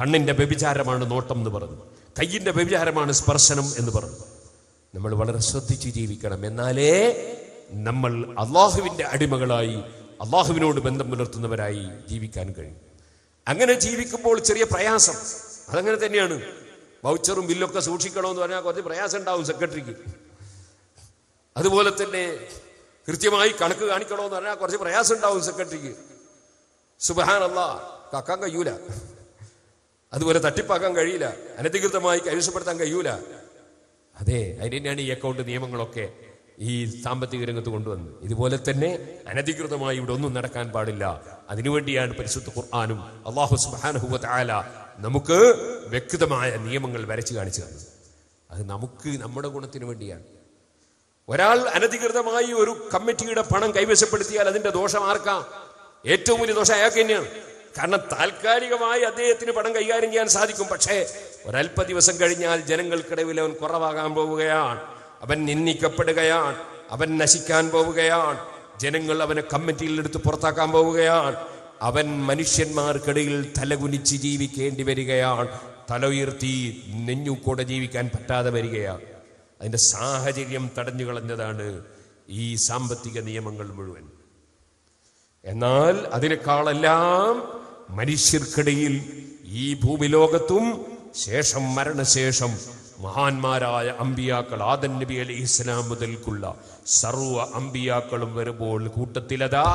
കണ്ണിന്റെ വ്യഭിചാരമാണ് നോട്ടം എന്ന് പറഞ്ഞു. കയ്യിന്റെ വ്യഭിചാരമാണ് സ്പർശനം എന്ന് പറഞ്ഞു. നമ്മൾ വളരെ ശ്രദ്ധിച്ച് ജീവിക്കണം. എന്നാലേ നമ്മൾ അള്ളാഹുവിന്റെ അടിമകളായി അള്ളാഹുവിനോട് ബന്ധം പുലർത്തുന്നവരായി ജീവിക്കാൻ കഴിയും. അങ്ങനെ ജീവിക്കുമ്പോൾ ചെറിയ പ്രയാസം. അതങ്ങനെ തന്നെയാണ്. വൗച്ചറും ബില്ലൊക്കെ സൂക്ഷിക്കണമെന്ന് പറഞ്ഞാൽ കുറച്ച് പ്രയാസം ഉണ്ടാവും സെക്രട്ടറിക്ക്. അതുപോലെ തന്നെ കൃത്യമായി കണക്ക് കാണിക്കണമെന്ന് പറഞ്ഞാൽ കുറച്ച് പ്രയാസം ഉണ്ടാവും സെക്രട്ടറിക്ക്. സുബഹാനല്ല കക്കാൻ കഴിയൂല. അതുപോലെ തട്ടിപ്പാക്കാൻ കഴിയില്ല. അനധികൃതമായി കൈവശപ്പെടുത്താൻ കഴിയൂല. അതെ അതിന് തന്നെയാണ് ഈ അക്കൗണ്ട് നിയമങ്ങളൊക്കെ ഈ സാമ്പത്തിക രംഗത്ത് കൊണ്ടുവന്നത്. ഇതുപോലെ തന്നെ അനധികൃതമായി ഇവിടെ ഒന്നും നടക്കാൻ പാടില്ല. അതിനുവേണ്ടിയാണ് പരിശുദ്ധ ഖുർആാനും അള്ളാഹു സുബാനഹുവ ആല നമുക്ക് വ്യക്തമായ നിയമങ്ങൾ വരച്ചു കാണിച്ചു തന്നത്. അത് നമുക്ക് നമ്മുടെ ഗുണത്തിന് വേണ്ടിയാണ്. ഒരാൾ അനധികൃതമായി ഒരു കമ്മിറ്റിയുടെ പണം കൈവശപ്പെടുത്തിയാൽ അതിന്റെ ദോഷം ആർക്കാം? ഏറ്റവും വലിയ ദോഷം അയാൾക്ക് തന്നെയാണ്. കാരണം താൽക്കാലികമായി അദ്ദേഹത്തിന് പണം കൈകാര്യം ചെയ്യാൻ സാധിക്കും. പക്ഷേ ഒരല്പ ദിവസം കഴിഞ്ഞാൽ ജനങ്ങൾക്കിടയിൽ അവൻ കുറവാകാൻ പോവുകയാണ്. അവൻ നിന്ദിക്കപ്പെടുകയാണ്. അവൻ നശിക്കാൻ പോവുകയാണ്. ജനങ്ങൾ അവനെ കമ്മിറ്റിയിൽ എടുത്ത് പുറത്താക്കാൻ പോവുകയാണ്. അവൻ മനുഷ്യന്മാർക്കിടയിൽ തലകുനിച്ച് ജീവിക്കേണ്ടി വരികയാണ്. തല ഉയർത്തി നെഞ്ഞുകൂടെ ജീവിക്കാൻ പറ്റാതെ വരികയാണ്. അതിന്റെ സാഹചര്യം തടഞ്ഞു കളഞ്ഞതാണ് ഈ സാമ്പത്തിക നിയമങ്ങൾ മുഴുവൻ. എന്നാൽ അതിനേക്കാളെല്ലാം മനുഷ്യർക്കിടയിൽ ഈ ഭൂമിലോകത്തും ശേഷം മരണശേഷം മഹാന്മാരായ അമ്പിയാക്കൾ ആദൻ നബി അലി ഇസ്ലാം മുതൽക്കുള്ള സർവ അമ്പിയാക്കളും വരുമ്പോൾ കൂട്ടത്തിലതാ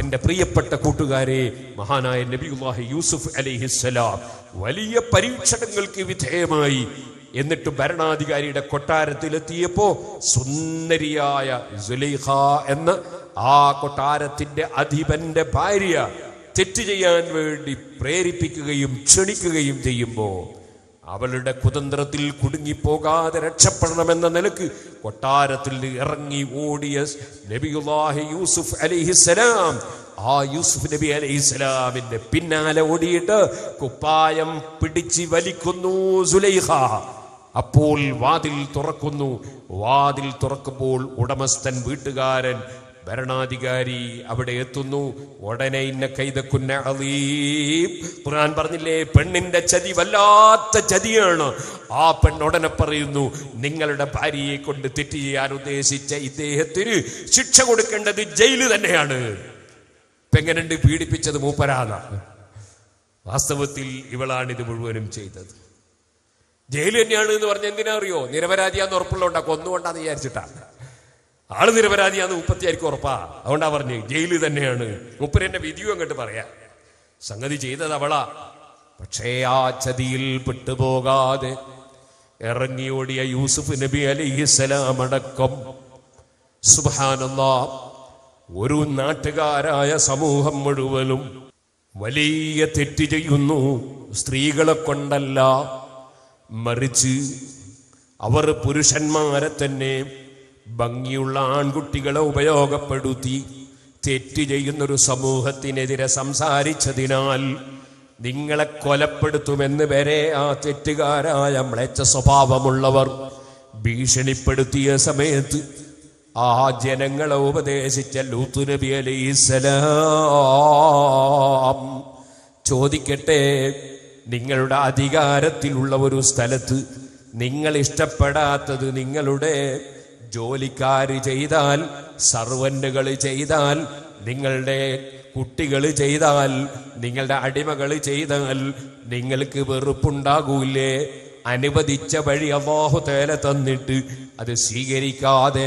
എന്റെ പ്രിയപ്പെട്ട കൂട്ടുകാരെ മഹാനായ നബിയുല്ലാഹി യൂസുഫ് അലൈഹിസ്സലാം വലിയ പരീക്ഷണങ്ങൾക്ക് വിധേയമായി എന്നിട്ട് ഭരണാധികാരിയുടെ കൊട്ടാരത്തിലെത്തിയപ്പോ സുന്ദരിയായ സുലൈഖ എന്ന ആ കൊട്ടാരത്തിന്റെ അധിപന്റെ ഭാര്യ തെറ്റ് ചെയ്യാൻ വേണ്ടി പ്രേരിപ്പിക്കുകയും ക്ഷണിക്കുകയും ചെയ്യുമ്പോ അവളുടെ കുതന്ത്രത്തിൽ കുടുങ്ങിപ്പോകാതെ രക്ഷപ്പെടണമെന്ന നിലയ്ക്ക് കൊട്ടാരത്തിൽ ഇറങ്ങി ഓടിയ നബിയുല്ലാഹി യൂസുഫ് അലിഹിസലാം ആ യൂസുഫ് നബി അലൈഹിസ്സലാമിന്റെ പിന്നാലെ ഓടിയിട്ട് കുപ്പായം പിടിച്ച് വലിക്കുന്നു സുലൈഹ. അപ്പോൾ വാതിൽ തുറക്കുന്നു. വാതിൽ തുറക്കുമ്പോൾ ഉടമസ്ഥൻ വീട്ടുകാരൻ ഭരണാധികാരി അവിടെ എത്തുന്നു. ഉടനെ ഇന്ന കൈതക്കുന്ന ഖുർആൻ പറഞ്ഞില്ലേ പെണ്ണിന്റെ ചതി വല്ലാത്ത ചതിയാണ്. ആ പെണ്ണുടനെ പറയുന്നു നിങ്ങളുടെ ഭാര്യയെ കൊണ്ട് തെറ്റ് ചെയ്യാൻ ഉദ്ദേശിച്ച ഇദ്ദേഹത്തിന് ശിക്ഷ കൊടുക്കേണ്ടത് ജയിൽ തന്നെയാണ്. പെങ്ങനുണ്ട് പീഡിപ്പിച്ചത് മൂപ്പരാതാണ് വാസ്തവത്തിൽ ഇവളാണ് ഇത് മുഴുവനും ചെയ്തത്. ജയിൽ തന്നെയാണ് എന്ന് പറഞ്ഞ എന്തിനാ അറിയോ? നിരപരാധിയാന്ന് ഉറപ്പുള്ളതുകൊണ്ടാ കൊന്നുകൊണ്ടാന്ന് വിചാരിച്ചിട്ടാ. ആൾ നിരപരാധിയാന്ന് മുപ്പത്തിയായിരിക്കും ഉറപ്പാ. അതുകൊണ്ടാ പറഞ്ഞു ജയിലിൽ തന്നെയാണ്. മുപ്പര് എന്നെ വിധിയും അങ്ങോട്ട് പറയാ. സംഗതി ചെയ്തത് അവളാ. പക്ഷേ ആ ചതിയിൽ പെട്ടുപോകാതെ ഇറങ്ങിയോടിയ യൂസുഫ് നബി അലിസ്ലാം അടക്കം സുബാനല്ലാ ഒരു നാട്ടുകാരായ സമൂഹം മുഴുവനും വലിയ തെറ്റ് ചെയ്യുന്നു. സ്ത്രീകളെ കൊണ്ടല്ല മറിച്ച് അവർ പുരുഷന്മാരെ തന്നെ ഭംഗിയുള്ള ആൺകുട്ടികളെ ഉപയോഗപ്പെടുത്തി തെറ്റ് ചെയ്യുന്നൊരു സമൂഹത്തിനെതിരെ സംസാരിച്ചതിനാൽ നിങ്ങളെ കൊലപ്പെടുത്തുമെന്ന് വരെ ആ തെറ്റുകാരായ മ്ലേച്ഛ സ്വഭാവമുള്ളവർ ഭീഷണിപ്പെടുത്തിയ സമയത്ത് ആ ജനങ്ങളെ ഉപദേശിച്ച ലൂത്തു നബി അലൈസലാം ചോദിക്കട്ടെ നിങ്ങളുടെ അധികാരത്തിലുള്ള ഒരു സ്ഥലത്ത് നിങ്ങൾ ഇഷ്ടപ്പെടാത്തത് നിങ്ങളുടെ ജോലിക്കാര് ചെയ്താൽ സർവന്റുകൾ ചെയ്താൽ നിങ്ങളുടെ കുട്ടികൾ ചെയ്താൽ നിങ്ങളുടെ അടിമകൾ ചെയ്താൽ നിങ്ങൾക്ക് വെറുപ്പുണ്ടാകൂലേ അനുവദിച്ച വഴി അവാഹു തേല തന്നിട്ട് അത് സ്വീകരിക്കാതെ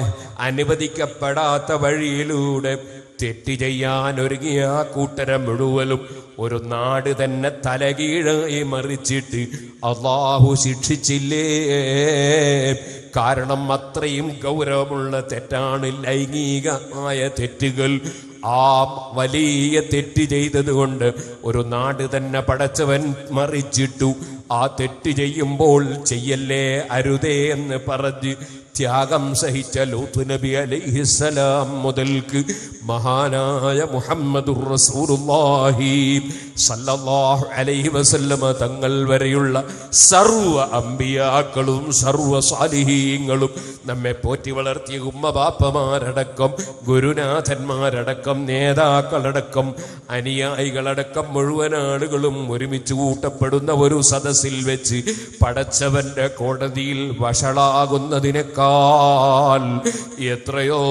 അനുവദിക്കപ്പെടാത്ത വഴിയിലൂടെ തെറ്റ് ചെയ്യാൻ ഒരുങ്ങിയ കൂട്ടരം മുഴുവനും ഒരു നാട് തന്നെ തലകീഴായി മറിച്ചിട്ട് അള്ളാഹു ശിക്ഷിച്ചില്ലേ? കാരണം അത്രയും ഗൗരവമുള്ള തെറ്റാണ് ലൈംഗികമായ തെറ്റുകൾ. ആ വലിയ തെറ്റ് ചെയ്തതുകൊണ്ട് ഒരു നാട് തന്നെ പടച്ചവൻ മറിച്ചിട്ടു. ആ തെറ്റ് ചെയ്യുമ്പോൾ ചെയ്യല്ലേ അരുതേ എന്ന് പറഞ്ഞ് ത്യാഗം സഹിച്ച ലൂത്ത് നബി അലൈഹിസ്സലാം മുതൽക്ക് മഹാനായ മുഹമ്മദുർ റസൂലുള്ളാഹി സല്ലല്ലാഹു അലൈഹി വസല്ലമ തങ്ങൾ വരെയുള്ള സർവ അമ്പിയാക്കളും സർവ സാലിഹീങ്ങളും നമ്മെ പോറ്റി വളർത്തിയ ഉമ്മ ബാപ്പമാരടക്കം ഗുരുനാഥന്മാരടക്കം നേതാക്കളടക്കം അനുയായികളടക്കം മുഴുവൻ ആളുകളും ഒരുമിച്ച് കൂട്ടപ്പെടുന്ന ഒരു സദസ്സിൽ വെച്ച് പടച്ചവന്റെ കോടതിയിൽ വഷളാകുന്നതിനേക്കാൾ എത്രയോ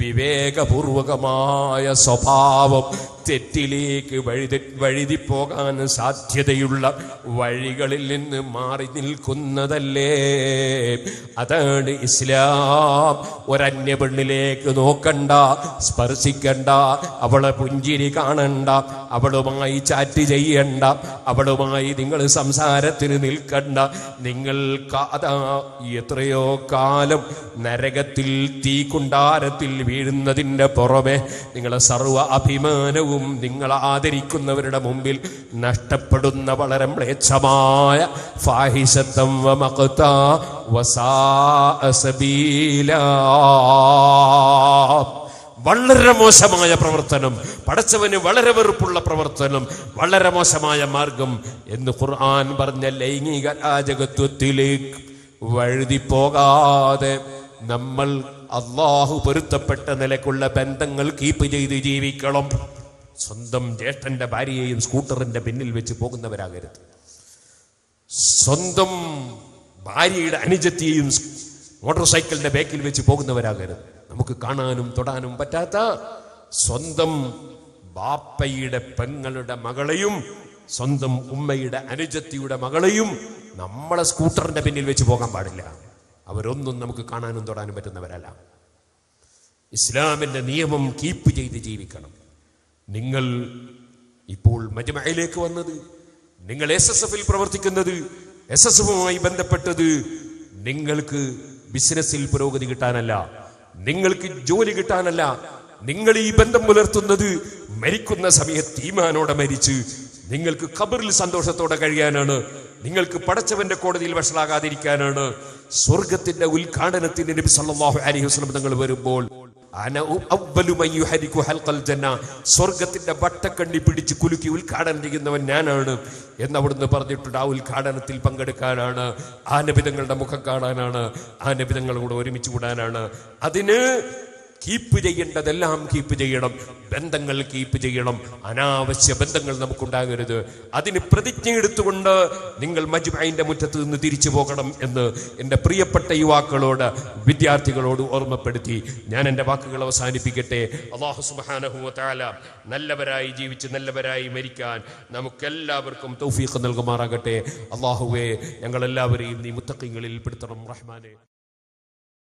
വിവേകപൂർവകമായ സ്വഭാവം തെറ്റിലേക്ക് വഴുതി വഴുതിപ്പോകാൻ സാധ്യതയുള്ള വഴികളിൽ നിന്ന് മാറി നിൽക്കുന്നതല്ലേ? അതാണ് ഇസ്ലാം. ഒരന്യ പെണ്ണിലേക്ക് നോക്കണ്ട സ്പർശിക്കണ്ട അവളെ പുഞ്ചിരി കാണണ്ട അവളുമായി ചാറ്റ് ചെയ്യണ്ട അവളുമായി നിങ്ങൾ സംസാരത്തിന് നിൽക്കണ്ട. നിങ്ങൾ അതാ എത്രയോ കാലം നരകത്തിൽ തീക്കുണ്ടാരത്തിൽ വീഴുന്നതിന്റെ പുറമെ നിങ്ങളെ സർവ അഭിമാനവും നിങ്ങൾ ആദരിക്കുന്നവരുടെ മുമ്പിൽ നഷ്ടപ്പെടുന്ന വളരെ മ്ലേച്ഛമായ സബീലാ. വളരെ മോശമായ പ്രവർത്തനം പടച്ചവന് വളരെ വെറുപ്പുള്ള പ്രവർത്തനം വളരെ മോശമായ മാർഗം എന്ന് ഖുർആൻ പറഞ്ഞ ലൈംഗിക രാജകത്വത്തിലേക്ക് വഴുതി പോകാതെ നമ്മൾ അള്ളാഹു പൊരുത്തപ്പെട്ട നിലക്കുള്ള ബന്ധങ്ങൾ കീപ്പ് ചെയ്ത് ജീവിക്കണം. സ്വന്തം ജ്യേഷ്ഠന്റെ ഭാര്യയെയും സ്കൂട്ടറിന്റെ പിന്നിൽ വെച്ച് പോകുന്നവരാകരുത്. സ്വന്തം ഭാര്യയുടെ അനുജത്തിയെയും മോട്ടോർ സൈക്കിളിന്റെ ബാക്കിൽ വെച്ച് പോകുന്നവരാകരുത്. നമുക്ക് കാണാനും തൊടാനും പറ്റാത്ത സ്വന്തം ബാപ്പയുടെ പെങ്ങളുടെ മകളെയും സ്വന്തം ഉമ്മയുടെ അനുജത്തിയുടെ മകളെയും നമ്മളെ സ്കൂട്ടറിന്റെ പിന്നിൽ വെച്ച് പോകാൻ പാടില്ല. അവരൊന്നും നമുക്ക് കാണാനും തൊടാനും പറ്റുന്നവരല്ല. ഇസ്ലാമിന്റെ നിയമം കീപ്പ് ചെയ്ത് ജീവിക്കണം. നിങ്ങൾ ഇപ്പോൾ മജ്മയിലേക്ക് വന്നത് നിങ്ങൾ എസ് എസ് എഫിൽ പ്രവർത്തിക്കുന്നത് എസ് എസ് എഫുമായി ബന്ധപ്പെട്ടത് നിങ്ങൾക്ക് ബിസിനസ്സിൽ പുരോഗതി കിട്ടാനല്ല നിങ്ങൾക്ക് ജോലി കിട്ടാനല്ല. നിങ്ങൾ ഈ ബന്ധം പുലർത്തുന്നത് മരിക്കുന്ന സമയത്ത് ഈമാനോടെ മരിച്ച് നിങ്ങൾക്ക് ഖബറിൽ സന്തോഷത്തോടെ കഴിയാനാണ്. നിങ്ങൾക്ക് പടച്ചവന്റെ കോടതിയിൽ വഷളാകാതിരിക്കാനാണ് സ്വർഗത്തിന്റെ ഉദ്ഘാടനത്തിന് നബി സല്ലല്ലാഹു അലൈഹി വസല്ലം തങ്ങൾ വരുമ്പോൾ സ്വർഗത്തിന്റെ വട്ടക്കണ്ണി പിടിച്ച് കുലുക്കി ഉദ്ഘാടനം ചെയ്യുന്നവൻ ഞാനാണ് എന്ന് അവിടുന്ന് പറഞ്ഞിട്ടുണ്ട്. ആ ഉദ്ഘാടനത്തിൽ പങ്കെടുക്കാനാണ് ആ നബിതങ്ങളുടെ മുഖം കാണാനാണ് ആ നബിതങ്ങളോട് ഒരുമിച്ച് കൂടാനാണ്. അതിന് കീപ്പ് ചെയ്യേണ്ടതെല്ലാം കീപ്പ് ചെയ്യണം. ബന്ധങ്ങൾ കീപ്പ് ചെയ്യണം. അനാവശ്യ ബന്ധങ്ങൾ നമുക്കുണ്ടാകരുത്. അതിന് പ്രതിജ്ഞ എടുത്തുകൊണ്ട് നിങ്ങൾ മജ്മൈന്റെ മുറ്റത്ത് നിന്ന് തിരിച്ചു പോകണം എന്ന് എന്റെ പ്രിയപ്പെട്ട യുവാക്കളോട് വിദ്യാർത്ഥികളോട് ഓർമ്മപ്പെടുത്തി. ഞാൻ എന്റെ വാക്കുകൾ അവസാനിപ്പിക്കട്ടെ. അള്ളാഹു സുബാനഹുല നല്ലവരായി ജീവിച്ച് നല്ലവരായി മരിക്കാൻ നമുക്കെല്ലാവർക്കും തൗഫീഖ് നൽകുമാറാകട്ടെ. അള്ളാഹുവേ ഞങ്ങളെല്ലാവരെയും നീ മുത്തക്കിങ്ങളിൽ പെടുത്തണം റഹ്മാനെ.